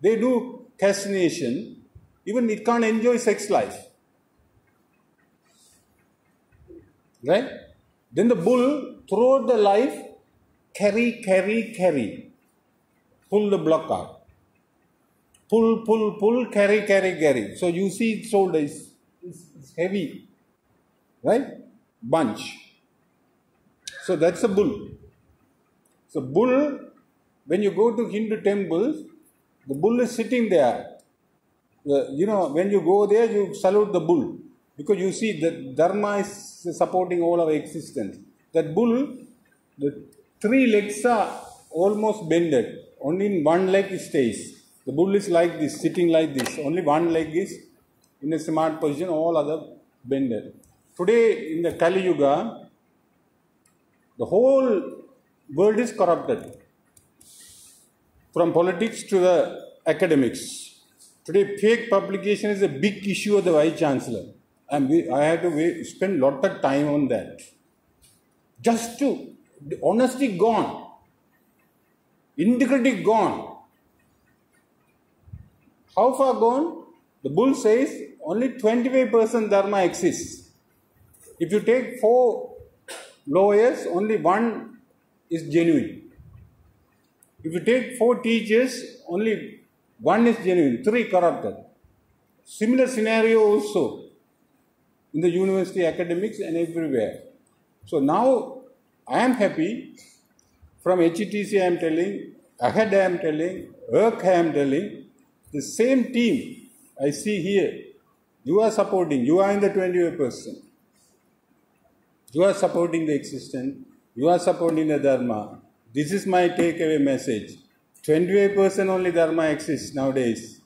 they do castration, even it can't enjoy sex life. Right? Then the bull, throughout the life, carry, carry, carry, pull the block out pull, pull, pull, carry, carry, carry. So you see its shoulder is, is, is heavy, right? Bunch. So that's a bull. So bull, when you go to Hindu temples, the bull is sitting there. The- you know, when you go there, you salute the bull because you see that Dharma is supporting all our existence. That bull, the three legs are almost bended. Only one leg stays. The bull is like this, sitting like this. Only one leg is in a smart position, all other bended. Today in the Kali Yuga, the whole world is corrupted from politics to the academics. Today, fake publication is a big issue of the Vice Chancellor. And we, I had to spend lot of time on that. Just to, honesty gone, integrity gone. How far gone? The bull says only 25% dharma exists. If you take four lawyers, only one is genuine. If you take four teachers, only one is genuine, three corrupted. Similar scenario also in the university academics and everywhere. So now I am happy. From HETC I am telling, AHEAD I am telling, work I am telling, the same team I see here, you are supporting, you are in the 25%. You are supporting the existence, you are supporting the Dharma. This is my takeaway message. 25% only Dharma exists nowadays.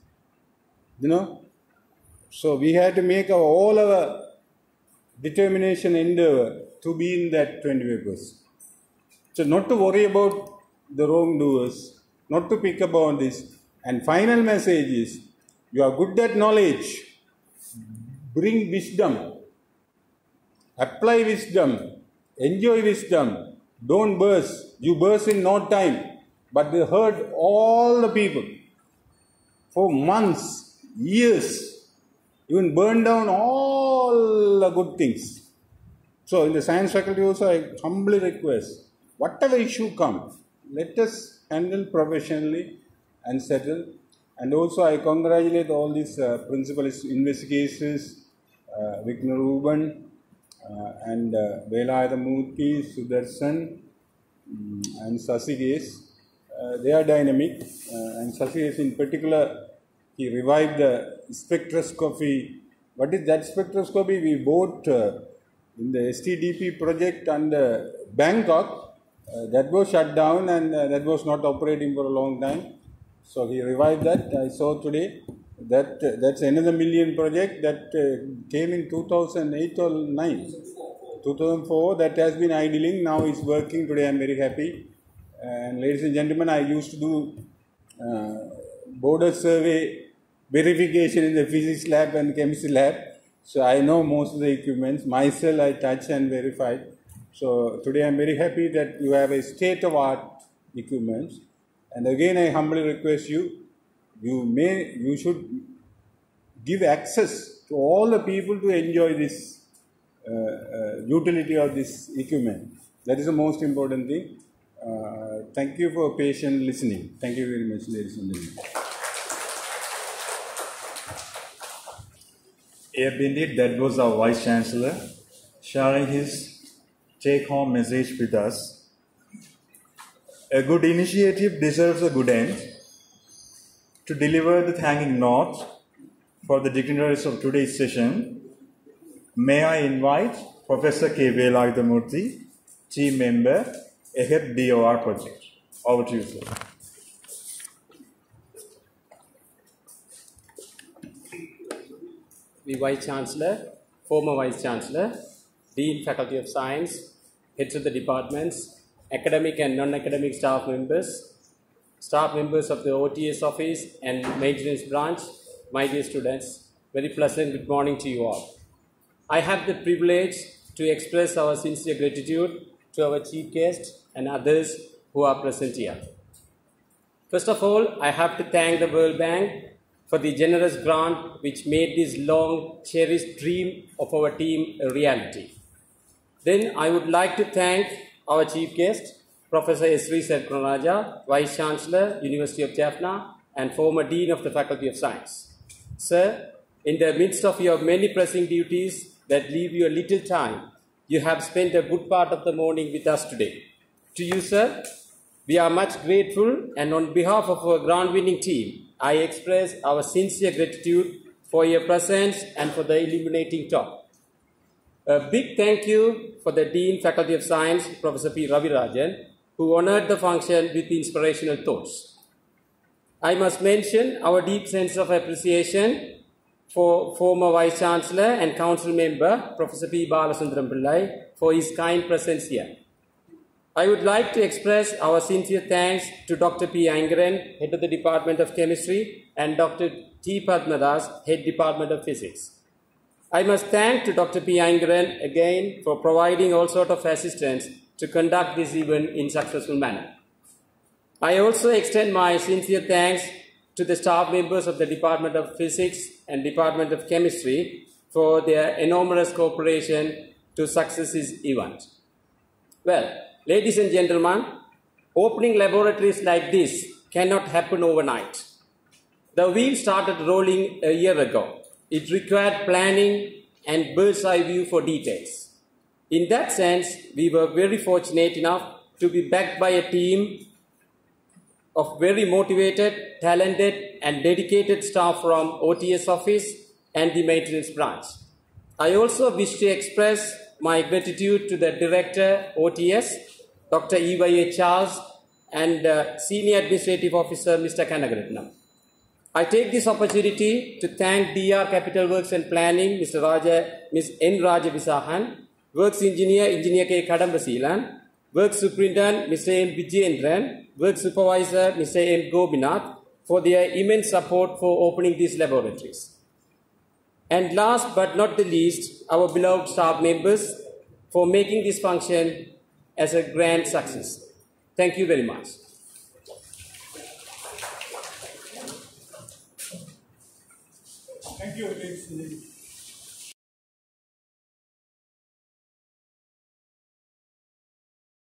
You know? So we have to make our, all our determination endeavor to be in that 25%. So not to worry about the wrongdoers, not to pick up on this. And final message is you are good at knowledge. Bring wisdom. Apply wisdom. Enjoy wisdom. Don't burst. You burst in no time. But they hurt all the people for months, years, even burn down all the good things. So in the science faculty also, I humbly request, whatever issue comes, let us handle professionally and settle. And also I congratulate all these uh, principal investigators, uh, Vignarooban, and uh, Velauthamurty, Sudarshan, mm, and Sashikesh. Uh, they are dynamic, uh, and Sashikesh in particular, he revived the spectroscopy. What is that spectroscopy? We bought uh, in the STDP project under Bangkok. Uh, that was shut down and uh, that was not operating for a long time. So he revived that. I saw today that that's another million project that uh, came in 2008 or 9. 2004 that has been idling. Now it's working today. I'm very happy. And ladies and gentlemen, I used to do uh, border survey verification in the physics lab and chemistry lab. So I know most of the equipments. Myself, I touch and verify. So today I'm very happy that you have a state of art equipments. And again, I humbly request you, you may, you should give access to all the people to enjoy this uh, uh, utility of this equipment. That is the most important thing. Uh, thank you for patient listening. Thank you very much, ladies and gentlemen. Yeah, indeed, that was our Vice Chancellor sharing his take home message with us. A good initiative deserves a good end. To deliver the thanking note for the dignitaries of today's session, may I invite Professor K. Velauthamurty, team member, AHEAD DOR project. Over to you, sir. the Vice Chancellor, former Vice Chancellor, Dean Faculty of Science, heads of the departments, academic and non-academic staff members, staff members of the OTS office and maintenance branch, my dear students, very pleasant good morning to you all. I have the privilege to express our sincere gratitude to our chief guest and others who are present here. First of all, I have to thank the World Bank for the generous grant which made this long cherished dream of our team a reality. Then I would like to thank our chief guest, Professor S. Srisatkunarajah, Vice Chancellor, University of Jaffna, and former Dean of the Faculty of Science. Sir, in the midst of your many pressing duties that leave you a little time, you have spent a good part of the morning with us today. To you, sir, we are much grateful, and on behalf of our ground winning team, I express our sincere gratitude for your presence and for the illuminating talk. A big thank you for the Dean Faculty of Science, Professor P. Ravirajan, who honored the function with inspirational thoughts. I must mention our deep sense of appreciation for former Vice Chancellor and Council Member, Professor P. Balasundaram Pillai, for his kind presence here. I would like to express our sincere thanks to Dr. P. Aingaran, Head of the Department of Chemistry, and Dr. T. Padmadas, Head Department of Physics. I must thank to Dr. P. Aingaran again for providing all sort of assistance to conduct this event in successful manner. I also extend my sincere thanks to the staff members of the Department of Physics and Department of Chemistry for their enormous cooperation to success this event. Well, ladies and gentlemen, opening laboratories like this cannot happen overnight. The wheel started rolling a year ago. It required planning and bird's eye view for details. In that sense, we were very fortunate enough to be backed by a team of very motivated, talented, and dedicated staff from OTS office and the maintenance branch. I also wish to express my gratitude to the director OTS, Dr. E.Y.A. Charles, and uh, senior administrative officer Mr. Kanagaratnam. I take this opportunity to thank DR Capital Works and Planning, Mr. Raja, Ms. N. Raja Visahan, Works Engineer, Engineer K. Kadambasilan, Works Superintendent, Mr. M. Vijayendran, Work Supervisor, Mr. M. Gobinath, for their immense support for opening these laboratories. And last but not the least, our beloved staff members for making this function as a grand success. Thank you very much. Thank you.